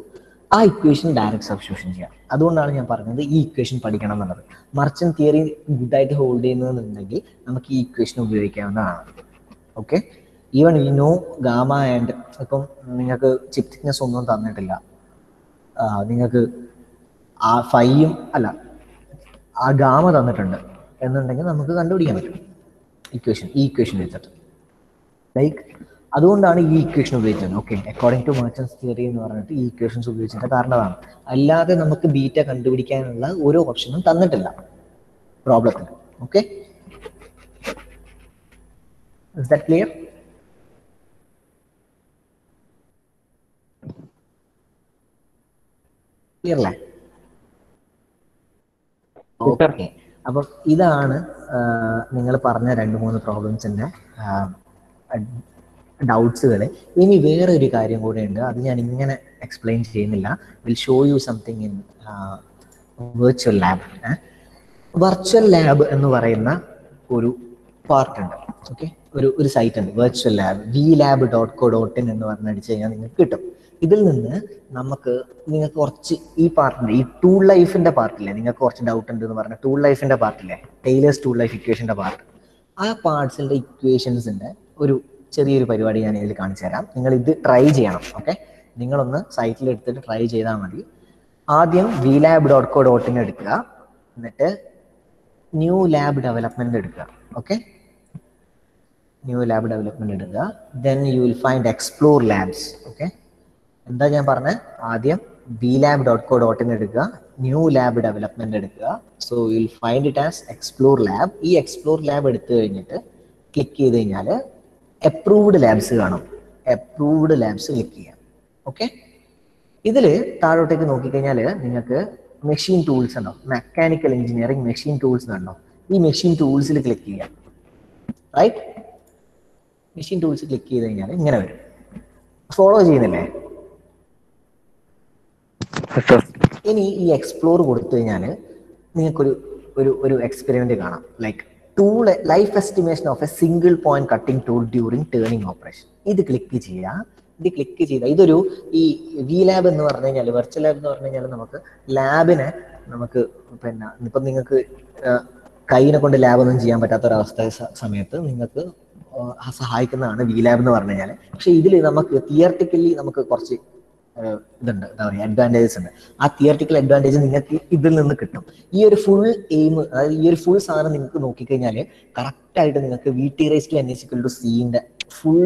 ആ equation direct substitution ചെയ്യാം. അതുകൊണ്ടാണ് ഞാൻ പറഞ്ഞത് ഈ ഇക്വേഷൻ പഠിക്കണം എന്നുള്ളത്. മർച്ചൻ തിയറി ഗുഡായിട്ട് ഹോൾഡ് ചെയ്യുന്നതെന്നുണ്ടെങ്കിൽ നമുക്ക് ഈ ഇക്വേഷൻ ഉപയോഗിക്കാവുന്നതാണ്. Okay even we know gamma and ഇപ്പം നിങ്ങൾക്ക് ചിപ് തിക്നെസ് ഒന്നും തന്നിട്ടില്ല. നിങ്ങൾക്ക് ആ ഫൈയും അല്ല ആ ഗാമ തന്നിട്ടുണ്ട്. എന്നുണ്ടെങ്കിൽ നമുക്ക് കണ്ടുപിടിക്കാൻ പറ്റും. ഇക്വേഷൻ ഈ ഇക്വേഷൻ വെച്ചിട്ട്. ലൈക്ക് അതുകൊണ്ടാണ് ഈ ഇക്വേഷൻ ഉപയോഗിച്ചത്. Okay according to Merchant's theory എന്ന് പറഞ്ഞിട്ട് ഈ ഇക്വേഷൻസ് ഉപയോഗിച്ചതിന്റെ കാരണമാണ് അല്ലാതെ നമുക്ക് ബീറ്റ കണ്ടുപിടിക്കാനുള്ള ഓരോ ഓപ്ഷനും തന്നിട്ടില്ല. പ്രോബ്ലത്തിന് okay is that clear clear അല്ലേ? ഓക്കെ അപ്പം ഇതാണ് നിങ്ങൾ പറഞ്ഞ രണ്ട് മൂന്ന് പ്രോബ്ലംസിന്റെ ഡൗട്ട്സുകൾ ഇനി വേറെ ഒരു കാര്യം കൂടെ ഉണ്ട് അത് ഞാൻ ഇങ്ങനെ എക്സ്പ്ലെയിൻ ചെയ്യുന്നില്ല will show you something in virtual lab virtual lab എന്ന് പറയുന്ന ഒരു പാർട്ട് ഉണ്ട് ഓക്കെ ഒരു ഒരു സൈറ്റ് ഉണ്ട് virtual lab V lab dot co dot in എന്ന് പറഞ്ഞടിച്ച് കഴിഞ്ഞാൽ നിങ്ങൾക്ക് കിട്ടും. ഇതിൽ നിന്ന് നമുക്ക് നിങ്ങൾക്ക് കുറച്ച് ഈ പാർട്ടിന്റെ ഈ ടൂൾ ലൈഫിന്റെ പാർട്ടില്ലേ നിങ്ങൾക്ക് കുറച്ച് ഡൗട്ട് ഉണ്ട് എന്ന് പറഞ്ഞാൽ ടൂൾ ലൈഫിന്റെ പാർട്ടില്ലേ ടൈലേഴ്സ് ടൂൾ ലൈഫ് ഇക്വേഷന്റെ പാർട്ട് ആ പാർട്സിന്റെ ഇക്വേഷൻസിന്റെ ഒരു ചെറിയൊരു പരിപാടി ഞാൻ ഇതിൽ കാണിച്ചു തരാം. നിങ്ങൾ ഇത് ട്രൈ ചെയ്യണം ഓക്കെ നിങ്ങളൊന്ന് സൈറ്റിൽ എടുത്തിട്ട് ട്രൈ ചെയ്താൽ മതി. ആദ്യം V lab dot co dot in എടുക്കുക. എന്നിട്ട് ന്യൂ ലാബ് ഡെവലപ്മെന്റ് എടുക്കുക ഓക്കെ ന്യൂ ലാബ് ഡെവലപ്മെന്റ് എടുക്കുക. Then you will find explore labs okay എന്താ ഞാൻ പറഞ്ഞത് ആദ്യം V lab dot co dot in എടുക്കുക. ന്യൂ ലാബ് ഡെവലപ്മെന്റ് എടുക്കുക. So you will find it as explore lab ഈ explore lab എടുത്തു കഴിഞ്ഞിട്ട് ക്ലിക്ക് ചെയ്ത് കഴിഞ്ഞാൽ അപ്രൂവ്ഡ് ലാബ്സ് കാണും. അപ്രൂവ്ഡ് ലാബ്സ് ക്ലിക്ക് ചെയ്യാം. ഓക്കെ ഇതിൽ താഴോട്ടേക്ക് നോക്കിക്കഴിഞ്ഞാൽ നിങ്ങൾക്ക് മെഷീൻ ടൂൾസ് ഉണ്ടോ? മെക്കാനിക്കൽ എഞ്ചിനീയറിംഗ് മെഷീൻ ടൂൾസ് ഉണ്ടോ ഈ മെഷീൻ ടൂൾസിൽ ക്ലിക്ക് ചെയ്യാം. റൈറ്റ് മെഷീൻ ടൂൾസ് ക്ലിക്ക് ചെയ്ത് കഴിഞ്ഞാൽ ഇങ്ങനെ വരും. ഫോളോ ചെയ്യുന്നില്ലേ? ഇനി ഈ എക്സ്പ്ലോർ കൊടുത്തു കഴിഞ്ഞാൽ നിങ്ങൾക്കൊരു ഒരു ഒരു എക്സ്പെരിമെന്റ് കാണാം. Like tool life estimation of a single point cutting tool during turning operation ഇത് ക്ലിക്ക് ചെയ്യുക. ഇത് ക്ലിക്ക് ചെയ്ത ഇതൊരു ഈ വി ലാബ് എന്ന് പറഞ്ഞു കഴിഞ്ഞാൽ വെർച്വൽ ലാബ് എന്ന് പറഞ്ഞു കഴിഞ്ഞാൽ നമുക്ക് ലാബിനെ നമുക്ക് പിന്നെ ഇപ്പം നിങ്ങൾക്ക് കൈനെ കൊണ്ട് ലാബൊന്നും ചെയ്യാൻ പറ്റാത്ത ഒരവസ്ഥ സമയത്ത് നിങ്ങൾക്ക് സഹായിക്കുന്നതാണ് വി ലാബ് എന്ന് പറഞ്ഞു കഴിഞ്ഞാൽ പക്ഷെ ഇതിൽ നമുക്ക് തിയറട്ടിക്കലി നമുക്ക് കുറച്ച് ഇതുണ്ട്. എന്താ പറയുക അഡ്വാന്റേജസ് ഉണ്ട്. ആ തിയറട്ടിക്കൽ അഡ്വാന്റേജ് നിങ്ങൾക്ക് ഇതിൽ നിന്ന് കിട്ടും. ഈ ഒരു ഫുൾ എയിം അതായത് ഈ ഒരു ഫുൾ സാധനം നിങ്ങൾക്ക് നോക്കിക്കഴിഞ്ഞാൽ കറക്റ്റായിട്ട് നിങ്ങൾക്ക് V T raise to N is to സീന്റെ full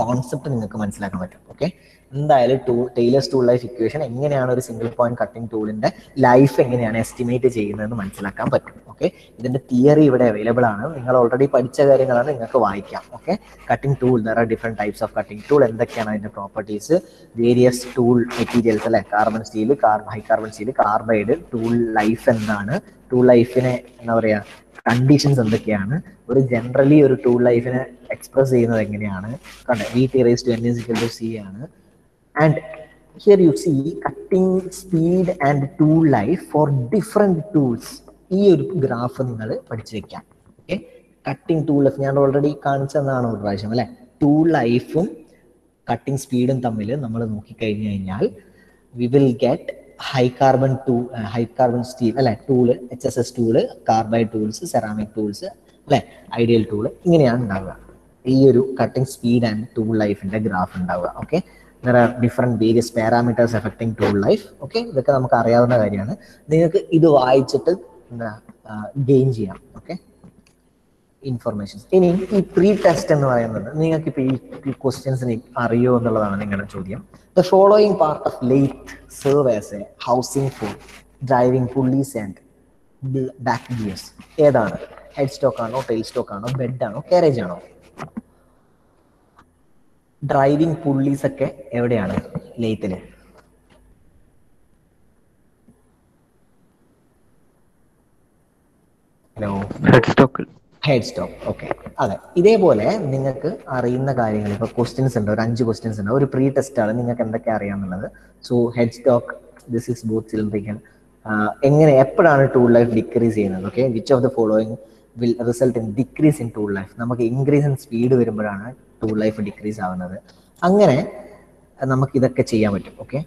concept നിങ്ങൾക്ക് മനസ്സിലാക്കാൻ പറ്റും. ഓക്കെ എന്തായാലും to Taylor's tool life equation എങ്ങനെയാണ് ഒരു സിംഗിൾ പോയിന്റ് കട്ടിംഗ് ടൂളിന്റെ ലൈഫ് എങ്ങനെയാണ് എസ്റ്റിമേറ്റ് ചെയ്യുന്നതെന്ന് മനസ്സിലാക്കാൻ പറ്റും. ഓക്കെ ഇതിന്റെ തിയറി ഇവിടെ അവൈലബിൾ ആണ്. നിങ്ങൾ ഓൾറെഡി പഠിച്ച കാര്യങ്ങളാണ് നിങ്ങൾക്ക് വായിക്കാം. Okay cutting tool there are types of cutting tool എന്തൊക്കെയാണ് അതിന്റെ പ്രോപ്പർട്ടീസ് വേരിയസ് ടൂൾ മെറ്റീരിയൽസ് അല്ലെ? Carbon steel carbon high carbon steel carbide tool life എന്താണ്? ടൂൾ ലൈഫിനെ എന്താ പറയാ? കണ്ടീഷൻസ് എന്തൊക്കെയാണ്? ഒരു ജനറലി ഒരു ടൂൾ ലൈഫിനെ എക്സ്പ്രസ് ചെയ്യുന്നത് എങ്ങനെയാണ്? കണ്ടോ? V T raise to N C ആണ്. And here you see cutting speed and tool life for different tools. ഈ ഒരു ഗ്രാഫ് നിങ്ങൾ പഠിച്ചു വെക്കാം ഓക്കെ കട്ടിങ് ടൂൾ ലൈഫ് ഞാൻ ഓൾറെഡി കാണിച്ചതാണ് ഒരു പ്രാവശ്യം അല്ലെ? ടൂൾ ലൈഫും കട്ടിങ് സ്പീഡും തമ്മിൽ നമ്മൾ നോക്കിക്കഴിഞ്ഞു കഴിഞ്ഞാൽ we will get high carbon to high carbon steel അല്ലെ? Tool H S S tool carbide tools ceramic tools അല്ലെ? ഐഡിയൽ ടൂൾ ഇങ്ങനെയാണ് ഉണ്ടാവുക. ഈ ഒരു കട്ടിങ് സ്പീഡ് ആൻഡ് ടൂൾ ലൈഫിന്റെ ഗ്രാഫ് ഉണ്ടാവുക. Okay there are different various parameters affecting tool life okay ഇതൊക്കെ നമുക്ക് അറിയാവുന്ന കാര്യമാണ്. നിങ്ങൾക്ക് ഇത് വായിച്ചിട്ട് എന്താ ഗെയിൻ ചെയ്യാം. ഓക്കെ ഇൻഫർമേഷൻസ് ഇനി ഈ പ്രീ ടെസ്റ്റ് എന്ന് പറയുന്നത് നിങ്ങൾക്ക് ഇപ്പൊ ഈ ക്വസ്റ്റ്യൻസിന് അറിയോ എന്നുള്ളതാണ് നിങ്ങളുടെ ചോദ്യം. The following part of lathe serve as a housing for driving pulleys and back gears ഏതാണ്? ഹെഡ് സ്റ്റോക്ക് ആണോ ടെയിൽ സ്റ്റോക്ക് ആണോ ബെഡ് ആണോ കാരേജ് ആണോ? ഡ്രൈവിംഗ് പുള്ളീസ് ഒക്കെ എവിടെയാണ് ലേത്തിൽ hello head stock head stock okay അതെ ഇതേപോലെ നിങ്ങൾക്ക് അറിയുന്ന കാര്യങ്ങൾ ഇപ്പൊ ക്വസ്റ്റ്യൻസ് ഉണ്ട് ഒരു അഞ്ച് ക്വസ്റ്റ്യൻസ് ഉണ്ട്. ഒരു പ്രീ ടെസ്റ്റ് ആണ് നിങ്ങൾക്ക് എന്തൊക്കെ അറിയാമെന്നുള്ളത്. So headstock this is both cylindrical എങ്ങനെ എപ്പോഴാണ് ടൂൾ ലൈഫ് ഡിക്രീസ് ചെയ്യുന്നത്? Okay which of the following will result in decrease in tool life നമുക്ക് ഇൻക്രീസ് ഇൻ സ്പീഡ് വരുമ്പോഴാണ് ടൂൾ ലൈഫ് ഡിക്രീസ് ആവുന്നത്. അങ്ങനെ നമുക്ക് ഇതൊക്കെ ചെയ്യാൻ പറ്റും. Okay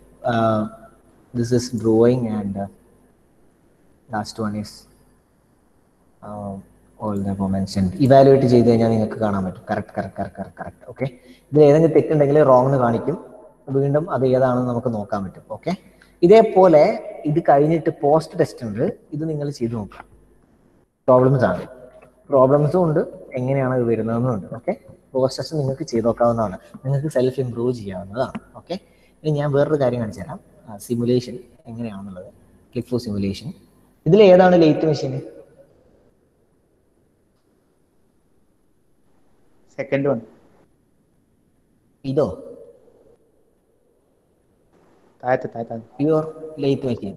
this is drawing and last one is all the mention evaluate ചെയ്ത് കഴിഞ്ഞാൽ നിങ്ങൾക്ക് കാണാൻ പറ്റും. Correct correct correct correct correct okay ഇതിൽ ഏതെങ്കിലും തെറ്റുണ്ടെങ്കിൽ റോങ് എന്ന് കാണിക്കും. വീണ്ടും അത് ഏതാണെന്ന് നമുക്ക് നോക്കാൻ പറ്റും. ഓക്കെ ഇതേപോലെ ഇത് കഴിഞ്ഞിട്ട് പോസ്റ്റ് ടെസ്റ്റ് ഉണ്ട്. ഇത് നിങ്ങൾ ചെയ്ത് നോക്കാം പ്രോബ്ലംസ് ആണ്. പ്രോബ്ലംസും ഉണ്ട്. എങ്ങനെയാണ് ഇത് വരുന്നതെന്നും ഉണ്ട്. ഓക്കെ ടെസ്റ്റ് നിങ്ങൾക്ക് ചെയ്ത് നോക്കാവുന്നതാണ് നിങ്ങൾക്ക് സെൽഫ് ഇംപ്രൂവ് ചെയ്യാവുന്നതാണ്. ഓക്കെ ഇനി ഞാൻ വേറൊരു കാര്യം കാണിച്ചു തരാം. സിമുലേഷൻ എങ്ങനെയാണെന്നുള്ളത്. ക്ലിക്ക് ഫോർ സിമുലേഷൻ ഇതിൽ ഏതാണ് ലേറ്റ് മെഷീൻ സെക്കൻഡ് വൺ ഇതോ? താഴത്തെ താഴത്തെ. പ്യുവർ ലേറ്റ് മെഷീൻ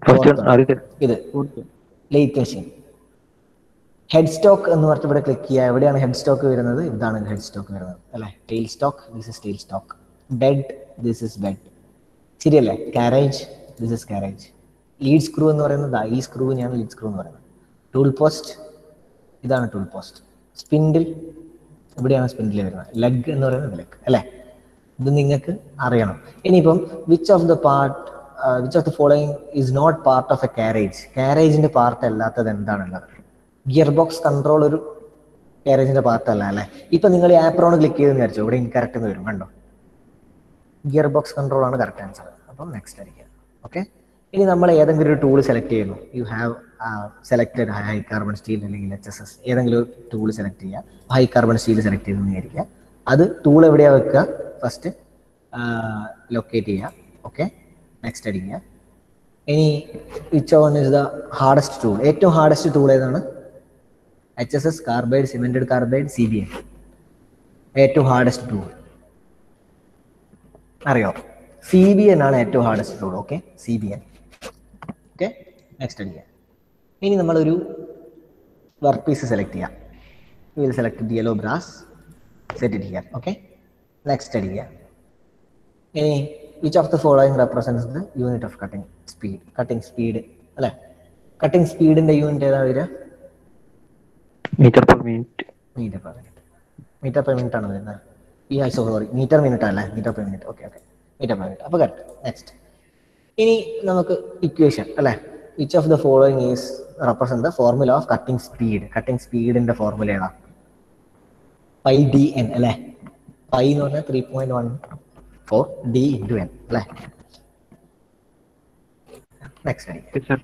ഇത്. ലേറ്റ് മെഷീൻ ഹെഡ് സ്റ്റോക്ക് എന്ന് പറഞ്ഞിട്ട് ഇവിടെ ക്ലിക്ക് ചെയ്യുക. എവിടെയാണ് ഹെഡ് സ്റ്റോക്ക് വരുന്നത്? ഇതാണ് ഹെഡ് സ്റ്റോക്ക് വരുന്നത്. അല്ലെ? Tailstock this is tailstock bed this is bed ശരിയല്ലേ? Carriage this is carriage lead screw എന്ന് പറയുന്നത് ഈ സ്ക്രൂ ഞാൻ ലീഡ് സ്ക്രൂ എന്ന് പറയുന്നത്. ടൂൾ പോസ്റ്റ് ഇതാണ് ടൂൾ പോസ്റ്റ് സ്പിൻഡിൽ ഇവിടെയാണ് സ്പിൻഡിൽ വരുന്നത്. ലെഗ് എന്ന് പറയുന്നത് ലെഗ് അല്ലേ? ഇത് നിങ്ങൾക്ക് അറിയണം. ഇനിയിപ്പം which of the part which of the following is not part of a carriage കാരേജിന്റെ part അല്ലാത്തത് എന്താണുള്ളത്? ഗിയർ ബോക്സ് കൺട്രോൾ ഒരു കാരേജിന്റെ അല്ലെ അല്ലേ? ഇപ്പൊ നിങ്ങൾ ആപ്രോൺ ക്ലിക്ക് ചെയ്തെന്ന് വിചാരിച്ചു? ഇവിടെ ഇൻകറക്റ്റ് എന്ന് വരും കണ്ടോ? ഗിയർ ബോക്സ് കൺട്രോൾ ആണ് കറക്റ്റ് ആൻസർ അപ്പം നെക്സ്റ്റ് അടിക്കുക ഓക്കെ ഇനി നമ്മൾ ഏതെങ്കിലും ഒരു ടൂൾ സെലക്ട് ചെയ്യുന്നു. You have selected high carbon steel അല്ലെങ്കിൽ എച്ച് എസ് എസ് ഏതെങ്കിലും ഒരു ടൂൾ സെലക്ട് ചെയ്യുക. ഹൈ കാർബൺ സ്റ്റീൽ സെലക്ട് ചെയ്തെന്ന് വിചാരിക്കുക അത് ടൂൾ എവിടെയാണ് വെക്കുക? ഫസ്റ്റ് ലൊക്കേറ്റ് ചെയ്യുക. ഓക്കെ നെക്സ്റ്റ് അടിക്കുക. ഇനി which one is the hardest tool ഏറ്റവും ഹാർഡസ്റ്റ് ടൂൾ ഏതാണ്? H S S carbide cemented carbide C B N ഏറ്റവും ഹാർഡസ്റ്റ് ടൂൾ അറിയോ? സി ബി എൻ ആണ് ഏറ്റവും hardest tool okay C B N okay next അടിക്കുക ഇനി നമ്മളൊരു വർക്ക് പീസ് സെലക്ട് ചെയ്യാം. Will select yellow brass set it here okay next അടിക്കുക ഇനി which of the following represents the unit of cutting speed cutting speed അല്ലേ? Cutting സ്പീഡിന്റെ unit ഏതാണ് വരിക? Metre per minute. Metre per minute. Metre per minute ആണ് വരുന്നത്. ഈ I sorry metre minute അല്ലേ? Metre per minute. Okay okay metre per minute. അപ്പോൾ correct next ഇനി നമുക്ക് ഇക്വേഷൻ അല്ലേ? Which of the following is represent the formula of cutting speed cutting സ്പീഡിന്റെ formula ഏതാ? Pi D N അല്ലേ? Pi എന്ന് പറഞ്ഞാൽ three point one four D into N അല്ലേ? Next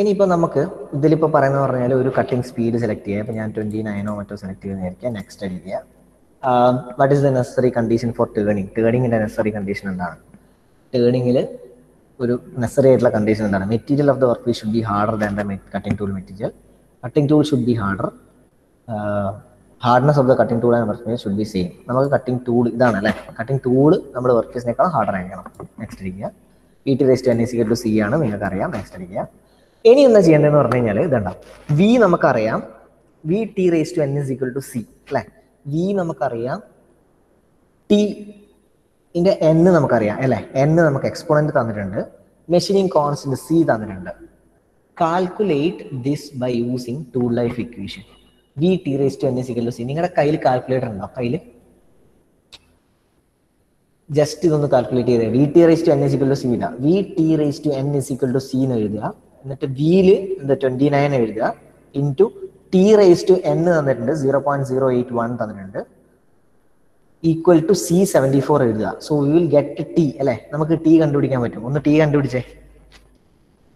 ഇനിയിപ്പോൾ നമുക്ക് ഇതിലിപ്പോൾ പറയുന്നത് പറഞ്ഞാൽ ഒരു കട്ടിംഗ് സ്പീഡ് സെലക്ട് ചെയ്യുക ഇപ്പോൾ ഞാൻ ട്വന്റി നയനോ മറ്റോ സെലക്ട് ചെയ്തെന്നിരിക്കുക നെക്സ്റ്റ് അടിക്കുക what is the necessary condition for turning ടേണിങ്ങിന്റെ necessary condition എന്താണ്? ടേണിങ്ങിൽ ഒരു നെസറി ആയിട്ടുള്ള കണ്ടീഷൻ എന്താണ്? Material of the work should be harder than the cutting tool material cutting tool should be harder hardness of the cutting tool and work should be same നമുക്ക് cutting tool ഇതാണ് അല്ലേ? Cutting tool നമ്മുടെ work പീസിനേക്കാൾ harder ആയിരിക്കണം. Next അടിക്കുക E T raise to N is to C ആണ്. നിങ്ങൾക്ക് അറിയാം നെക്സ്റ്റ് അടിക്കുക ഇനി എന്താ ചെയ്യേണ്ടതെന്ന് പറഞ്ഞു കഴിഞ്ഞാൽ ഇതണ്ട. വി നമുക്കറിയാം. V T raise to N is equal to C അല്ലേ? വി നമുക്കറിയാം. ടി ഇതിന്റെ എൻ നമുക്കറിയാം അല്ലേ? എൻ നമുക്ക് എക്സ്പോണന്റ് തന്നിട്ടുണ്ട്. മെഷീനിങ് കോൺസ്റ്റന്റ് സി തന്നിട്ടുണ്ട്. Calculate this by using tool life equation V T raise to N is equal to C നിങ്ങളുടെ കയ്യിൽ കാൽക്കുലേറ്റർ ഉണ്ടോ? കയ്യിൽ ജസ്റ്റ് ഇതൊന്ന് കാൽക്കുലേറ്റ് ചെയ്തേ. V T raise to N is equal to C ഇല്ല. V T raise to N is equal to C എന്ന് എഴുതുക. എന്നിട്ട് വിയിൽ എന്താ ട്വന്റി നയൻ എഴുതുക. Into T raise to N തന്നിട്ടുണ്ട്. Zero point zero eight one തന്നിട്ടുണ്ട്. Equal to C seventy four എഴുതുക സോ വിൽ ഗെറ്റ് ടി അല്ലെ? നമുക്ക് ടി കണ്ടുപിടിക്കാൻ പറ്റും. ഒന്ന് ടി കണ്ടുപിടിച്ചേ.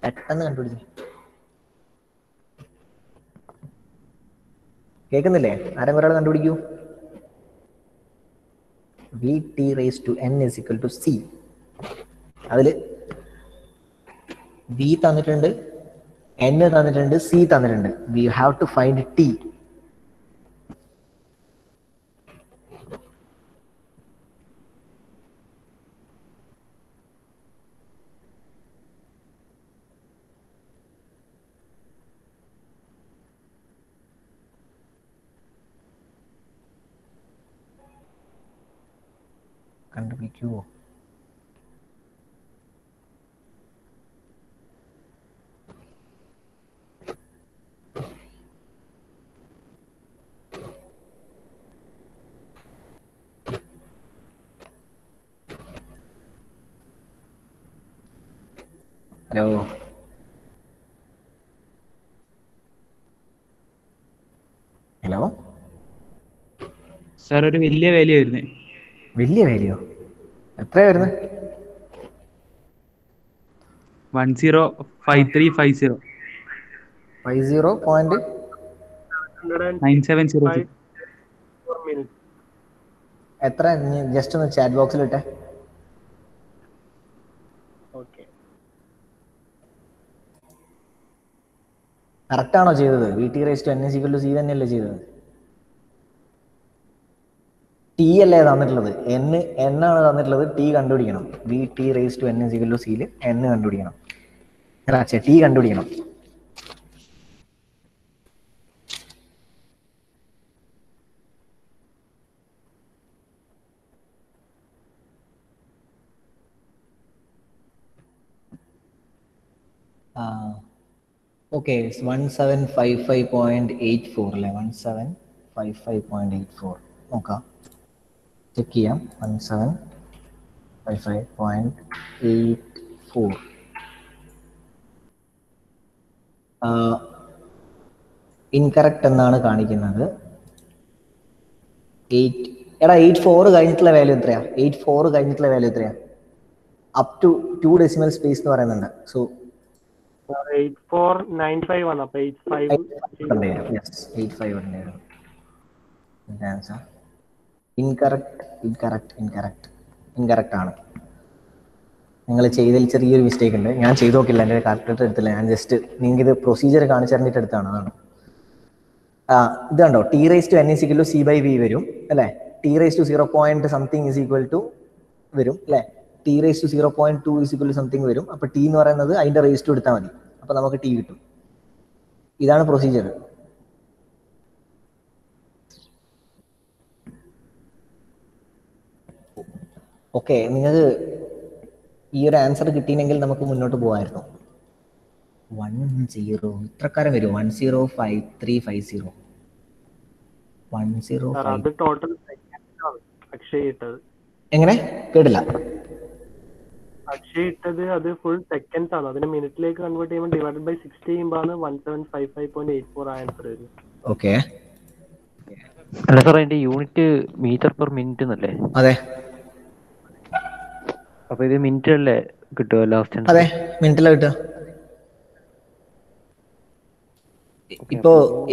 പെട്ടെന്ന് കണ്ടുപിടിച്ചേ. കേൾക്കുന്നില്ലേ? ആരെങ്കിലും ഒരാൾ കണ്ടുപിടിക്കൂ? V T raise to N is equal to C അതിൽ വി തന്നിട്ടുണ്ട് എൻ തന്നിട്ടുണ്ട് സി തന്നിട്ടുണ്ട്. We have to find T കണ്ടുപിടിക്കുവോ hello hello sir ഒരു വലിയ വാല്യൂ വരുന്നത് വലിയ വാല്യോ? എത്രയാ വരുന്നത് one zero five three five zero. Five zero point nine seven zero എത്ര? ജസ്റ്റ് ഒന്ന് ചാറ്റ് ബോക്സിൽ ഇട്ടേ. കറക്റ്റ് ആണോ ചെയ്തത്? V T raise to N is to C തന്നെയല്ലേ ചെയ്തത്? ടി അല്ലേ തന്നിട്ടുള്ളത്? എൻ എൻ ആണ് തന്നിട്ടുള്ളത്. ടി കണ്ടുപിടിക്കണം. V T raise to N equal to സിയിൽ എൻ കണ്ടുപിടിക്കണം. ടി കണ്ടുപിടിക്കണം. Okay one seven five five point eight four അല്ലേ? One seven five five point eight four നോക്കാം. ചെക്ക് ചെയ്യാം one seven five five point eight four incorrect എന്നാണ് കാണിക്കുന്നത്. Eight എടാ eight four കഴിഞ്ഞിട്ടുള്ള വാല്യൂ എത്രയാ? എയ്റ്റ് ഫോർ കഴിഞ്ഞിട്ടുള്ള വാല്യൂ എത്രയാ? Up to two decimal space എന്ന് പറയുന്നുണ്ട്. സോ എയ്റ്റ് ഫൈവ് ആണ് അപ്പൊ eight five incorrect incorrect incorrect incorrect ആണ്. നിങ്ങൾ ചെയ്തതിൽ ചെറിയൊരു മിസ്റ്റേക്ക് ഉണ്ട്. ഞാൻ ചെയ്തു നോക്കില്ല എന്റെ കാൽക്കുലേറ്റർ എടുത്തില്ല. ഞാൻ ജസ്റ്റ് നിങ്ങൾക്ക് ഇത് പ്രൊസീജിയർ കാണിച്ചു തന്നിട്ട് എടുത്താണ് അതാണ്. ആ ഇത് കണ്ടോ? T raise to N is equal to C by V വരും അല്ലേ? T raise to zero point something is equal to വരും അല്ലേ? T raise to zero point two is equal to something വരും. അപ്പൊ ടി എന്ന് പറയുന്നത് അതിന്റെ റേസ് ടു എടുത്താൽ മതി. അപ്പൊ നമുക്ക് ടി കിട്ടും. ഇതാണ് പ്രൊസീജിയർ ഓക്കെ നിങ്ങൾക്ക് ഈ ഒരു ആൻസർ കിട്ടിയില്ലെങ്കിൽ നമുക്ക് മുന്നോട്ട് പോകാമായിരുന്നു വൺ സീറോ ഇത്രക്കാരം വരും. One zero five three five zero one zero എങ്ങനെ? കേട്ടില്ല. അക്ഷയ് ഇട്ടത് അത് ഫുൾ സെക്കൻഡ്സ് ആണ്. അതിനെ മിനിറ്റിലേക്ക് കൺവേർട്ട് ചെയ്യുമ്പോൾ ഡിവൈഡ് ബൈ സിക്സ്റ്റി ചെയ്യുമ്പോൾ one seven five five point eight four answer വരും ഓക്കെ അല്ല സാർ അതിന്റെ യൂണിറ്റ് മീറ്റർ പെർ മിനിറ്റ് എന്നല്ലേ? അതെ. അപ്പൊ ഇത് മിനിറ്റ് കിട്ടുമോ ലാസ്റ്റ് അതെ മിനിറ്റിലാ കിട്ടുക. ഇപ്പോ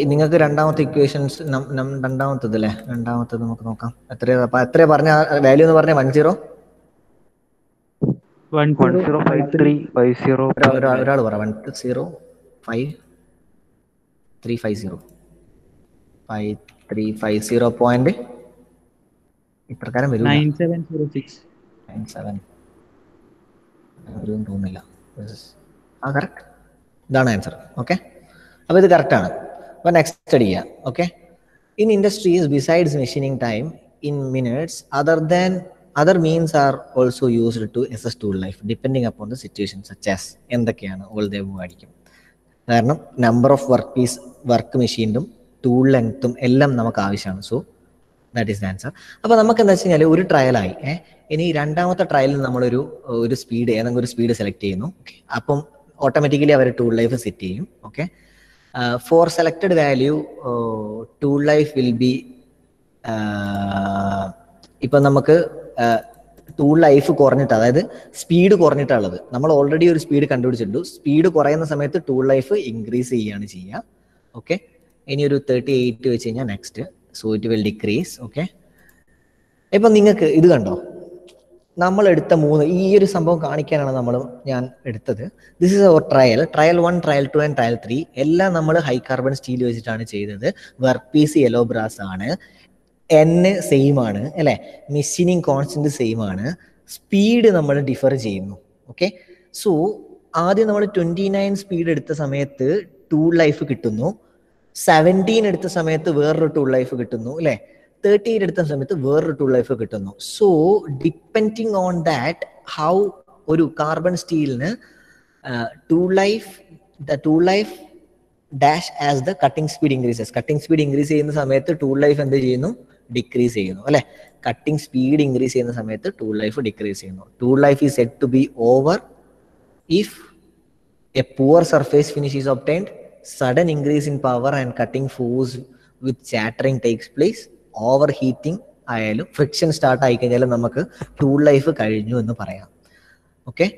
നിങ്ങൾക്ക് രണ്ടാമത്തെ ഇക്വേഷൻസ് രണ്ടാമത്തത് അല്ലേ രണ്ടാമത്തത് നമുക്ക് നോക്കാം. എത്രയാ അപ്പൊ എത്രയാ പറഞ്ഞ വാല്യൂ എന്ന് പറഞ്ഞ വൺ സീറോ ഒരാൾ പറ one zero five three five zero five three five zero point ഇപ്രകാരം വരും nine seven zero six nine seven ഒരു തോന്നില്ല ആ കറക്റ്റ് ഇതാണ് ആൻസർ ഓക്കെ അപ്പോൾ ഇത് കറക്റ്റ് ആണ്. അപ്പോൾ നെക്സ്റ്റ് സ്റ്റഡി ചെയ്യാം. Okay in industries besides machining time in minutes other than other means are also used to assess tool life depending upon the situation such as എന്തൊക്കെയാണ് all they ആയിരിക്കും. കാരണം number of work piece work മെഷീനും tool ലെങ്ത്തും എല്ലാം നമുക്ക് ആവശ്യമാണ്. So that is answer അപ്പോൾ നമുക്ക് എന്താ വെച്ച് കഴിഞ്ഞാൽ ഒരു ട്രയലായി ഏഹ് ഇനി രണ്ടാമത്തെ ട്രയലിൽ നമ്മളൊരു ഒരു സ്പീഡ് ഏതെങ്കിലും ഒരു സ്പീഡ് സെലക്ട് ചെയ്യുന്നു. അപ്പം ഓട്ടോമാറ്റിക്കലി അവർ ടൂൾ ലൈഫ് സെറ്റ് ചെയ്യും. Okay for selected value tool life will be ഇപ്പം നമുക്ക് ടൂൾ ലൈഫ് കുറഞ്ഞിട്ട് അതായത് സ്പീഡ് കുറഞ്ഞിട്ടുള്ളത് നമ്മൾ ഓൾറെഡി ഒരു സ്പീഡ് കണ്ടുപിടിച്ചിട്ടുണ്ട്. സ്പീഡ് കുറയുന്ന സമയത്ത് ടൂൾ ലൈഫ് ഇൻക്രീസ് ചെയ്യുകയാണ് ചെയ്യുക. ഓക്കെ ഇനി ഒരു തേർട്ടി എയ്റ്റ് വെച്ച് കഴിഞ്ഞാൽ next so it will decrease okay ഇപ്പൊ നിങ്ങൾക്ക് ഇത് കണ്ടോ? നമ്മൾ എടുത്ത മൂന്ന് ഈ ഒരു സംഭവം കാണിക്കാനാണ് നമ്മൾ ഞാൻ എടുത്തത്. This is our trial trial one trial two and trial three എല്ലാം നമ്മൾ ഹൈ കാർബൺ സ്റ്റീൽ വെച്ചിട്ടാണ് ചെയ്തത്. വർക്ക് പീസ് യെല്ലോ ബ്രാസ് ആണ്. എൻ സെയിം ആണ് അല്ലേ? മെഷീനിങ് കോൺസ്റ്റന്റ് സെയിം ആണ്. സ്പീഡ് നമ്മൾ ഡിഫർ ചെയ്യുന്നു ഓക്കെ സോ ആദ്യം നമ്മൾ ട്വന്റി നയൻ സ്പീഡ് എടുത്ത സമയത്ത് ടൂൾ ലൈഫ് കിട്ടുന്നു. സെവന്റീൻ എടുത്ത സമയത്ത് വേറൊരു ടൂൾ ലൈഫ് കിട്ടുന്നു അല്ലെ? തേർട്ടി എയ്റ്റ് എടുത്ത സമയത്ത് വേറൊരു ടൂൾ ലൈഫ് കിട്ടുന്നു. So depending on that how ഒരു carbon സ്റ്റീലിന് tool life the tool life dash as the cutting speed increases cutting speed increase ചെയ്യുന്ന സമയത്ത് ടൂൾ ലൈഫ് എന്ത് ചെയ്യുന്നു? ഡിക്രീസ് ചെയ്യുന്നു അല്ലെ? കട്ടിംഗ് സ്പീഡ് ഇൻക്രീസ് ചെയ്യുന്ന സമയത്ത് ടൂൾ ലൈഫ് ഡിക്രീസ് ചെയ്യുന്നു. Tool life is set to be over if a poor surface finish is obtained sudden increase in power and cutting force with chattering takes place over heating ആയാലും friction start ആയി കഴിഞ്ഞാലും നമുക്ക് tool life കഴിഞ്ഞു എന്ന് പറയാം. Okay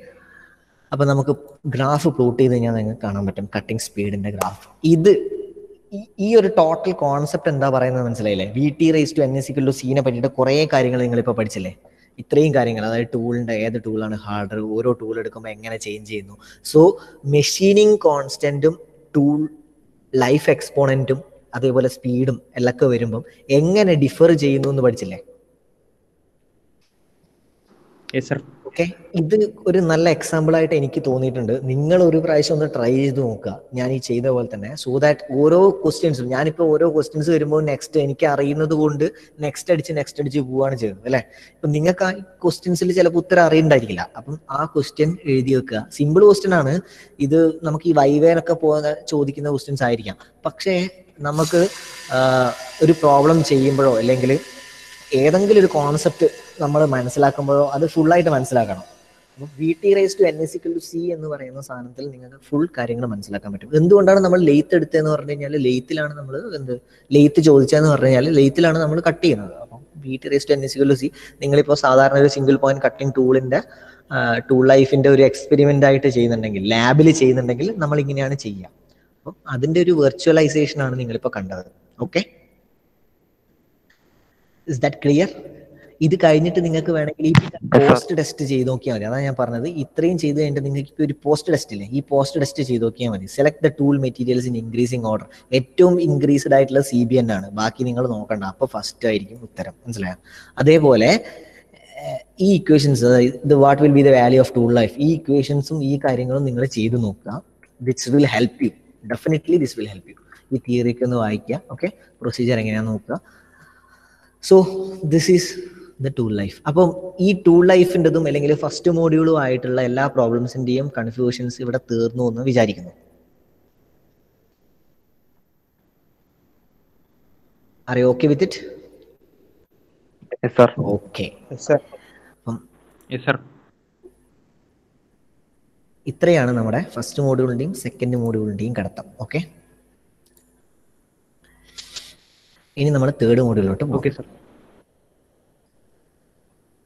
അപ്പൊ നമുക്ക് graph plot ചെയ്ത് കഴിഞ്ഞാൽ നിങ്ങൾക്ക് കാണാൻ പറ്റും. കട്ടിംഗ് സ്പീഡിന്റെ ഗ്രാഫ് ഇത് ഈ- ഒരു ടോട്ടൽ കോൺസെപ്റ്റ് എന്താ പറയുന്നത് മനസ്സിലായില്ലേ? V T raise to N is സിക്കുള്ള സീനെ പറ്റിയിട്ട് കുറേ കാര്യങ്ങൾ നിങ്ങൾ ഇപ്പോൾ പഠിച്ചില്ലേ? ഇത്രയും കാര്യങ്ങൾ. അതായത് ടൂളിന്റെ ഏത് ടൂളാണ് ഹാർഡർ ഓരോ ടൂൾ എടുക്കുമ്പോൾ എങ്ങനെ ചേഞ്ച് ചെയ്യുന്നു? സോ മെഷീനിങ് കോൺസ്റ്റന്റും ടൂൾ ലൈഫ് എക്സ്പോണന്റും അതേപോലെ സ്പീഡും എല്ലൊക്കെ വരുമ്പം എങ്ങനെ ഡിഫർ ചെയ്യുന്നു എന്ന് പഠിച്ചില്ലേ? ഓക്കെ. ഇത് ഒരു നല്ല എക്സാമ്പിൾ ആയിട്ട് എനിക്ക് തോന്നിയിട്ടുണ്ട്. നിങ്ങൾ ഒരു പ്രാവശ്യം ഒന്ന് ട്രൈ ചെയ്ത് നോക്കുക. ഞാൻ ഈ ചെയ്ത പോലെ തന്നെ. സോ ദാറ്റ് ഓരോ ക്വസ്റ്റ്യൻസും ഞാനിപ്പോൾ ഓരോ ക്വസ്റ്റ്യൻസ് വരുമ്പോൾ നെക്സ്റ്റ് എനിക്ക് അറിയുന്നത് കൊണ്ട് നെക്സ്റ്റ് അടിച്ച് നെക്സ്റ്റ് അടിച്ച് പോവുകയാണ് ചെയ്യുന്നത് അല്ലെ? ഇപ്പൊ നിങ്ങൾക്ക് ആ ക്വസ്റ്റ്യൻസിൽ ചിലപ്പോൾ ഉത്തരം അറിയണ്ടായിരിക്കില്ല. അപ്പം ആ ക്വസ്റ്റ്യൻ എഴുതി വെക്കുക. സിമ്പിൾ ക്വസ്റ്റ്യൻ ആണ്. ഇത് നമുക്ക് ഈ വൈവേനൊക്കെ പോകുന്ന ചോദിക്കുന്ന ക്വസ്റ്റ്യൻസ് ആയിരിക്കാം. പക്ഷേ നമുക്ക് ഒരു പ്രോബ്ലം ചെയ്യുമ്പോഴോ അല്ലെങ്കിൽ ഏതെങ്കിലും ഒരു കോൺസെപ്റ്റ് നമ്മൾ മനസ്സിലാക്കുമ്പോഴോ അത് ഫുള്ളായിട്ട് മനസ്സിലാക്കണം. അപ്പം V T raise to N is equal to C എന്ന് പറയുന്ന സാധനത്തിൽ നിങ്ങൾക്ക് ഫുൾ കാര്യങ്ങൾ മനസ്സിലാക്കാൻ പറ്റും. എന്തുകൊണ്ടാണ് നമ്മൾ ലെയ്ത്ത് എടുത്തതെന്ന് പറഞ്ഞു കഴിഞ്ഞാൽ ലെയ്ത്തിലാണ് നമ്മൾ എന്ത് ലെയ്ത്ത് ചോദിച്ചതെന്ന് പറഞ്ഞു കഴിഞ്ഞാൽ ലെയ്ത്തിലാണ് നമ്മൾ കട്ട് ചെയ്യുന്നത്. അപ്പം V T raise to N is equal to C നിങ്ങളിപ്പോൾ സാധാരണ ഒരു സിംഗിൾ പോയിന്റ് കട്ടിംഗ് ടൂളിന്റെ ടൂൾ ലൈഫിന്റെ ഒരു എക്സ്പെരിമെന്റ് ആയിട്ട് ചെയ്യുന്നുണ്ടെങ്കിൽ ലാബിൽ ചെയ്യുന്നുണ്ടെങ്കിൽ നമ്മൾ ഇങ്ങനെയാണ് ചെയ്യുക. അപ്പം അതിന്റെ ഒരു വെർച്വലൈസേഷൻ ആണ് നിങ്ങളിപ്പോൾ കണ്ടത്. ഓക്കെ ഇസ് ദാറ്റ് ക്ലിയർ ഇത് കഴിഞ്ഞിട്ട് നിങ്ങൾക്ക് വേണമെങ്കിൽ ഈ പോസ്റ്റ് ടെസ്റ്റ് ചെയ്ത് നോക്കിയാൽ മതി. അതാണ് ഞാൻ പറഞ്ഞത്. ഇത്രയും ചെയ്ത് കഴിഞ്ഞിട്ട് നിങ്ങൾക്ക് ഒരു പോസ്റ്റ് ടെസ്റ്റ് ഇല്ലേ? ഈ പോസ്റ്റ് ടെസ്റ്റ് ചെയ്ത് നോക്കിയാൽ മതി. Select the tool materials in increasing order ഏറ്റവും ഇൻക്രീസ്ഡ് ആയിട്ടുള്ള സി ബി എൻ ആണ്. ബാക്കി നിങ്ങൾ നോക്കണ്ട. അപ്പൊ ഫസ്റ്റ് ആയിരിക്കും ഉത്തരം. മനസ്സിലായോ? അതേപോലെ ഈ ഇക്വേഷൻസ് ഇത് what will be the value of tool life ഈ ഇക്വേഷൻസും ഈ കാര്യങ്ങളും നിങ്ങൾ ചെയ്ത് നോക്കുക. This will help you definitely this will help you ഈ തിയറിക്ക് ഒന്ന് വായിക്കുക. ഓക്കെ പ്രൊസീജിയർ എങ്ങനെയാണെന്ന് നോക്കുക. So this is the tool life അപ്പം ഈ ടൂൾ ലൈഫിന്റെതും അല്ലെങ്കിൽ ഫസ്റ്റ് മോഡ്യൂളും ആയിട്ടുള്ള എല്ലാ പ്രോബ്ലംസിന്റെയും കൺഫ്യൂഷൻസ് ഇവിടെ തീർന്നു എന്ന് വിചാരിക്കുന്നു. Are okay with it sir okay ഇത്രയാണ് നമ്മുടെ ഫസ്റ്റ് മോഡ്യൂളിന്റെയും സെക്കൻഡ് മോഡ്യൂളിന്റെയും കടത്തം. ഓക്കെ ഇനി നമ്മൾ തേർഡ് മോഡ്യൂളിലോട്ട് പോകും ഓക്കെ സർ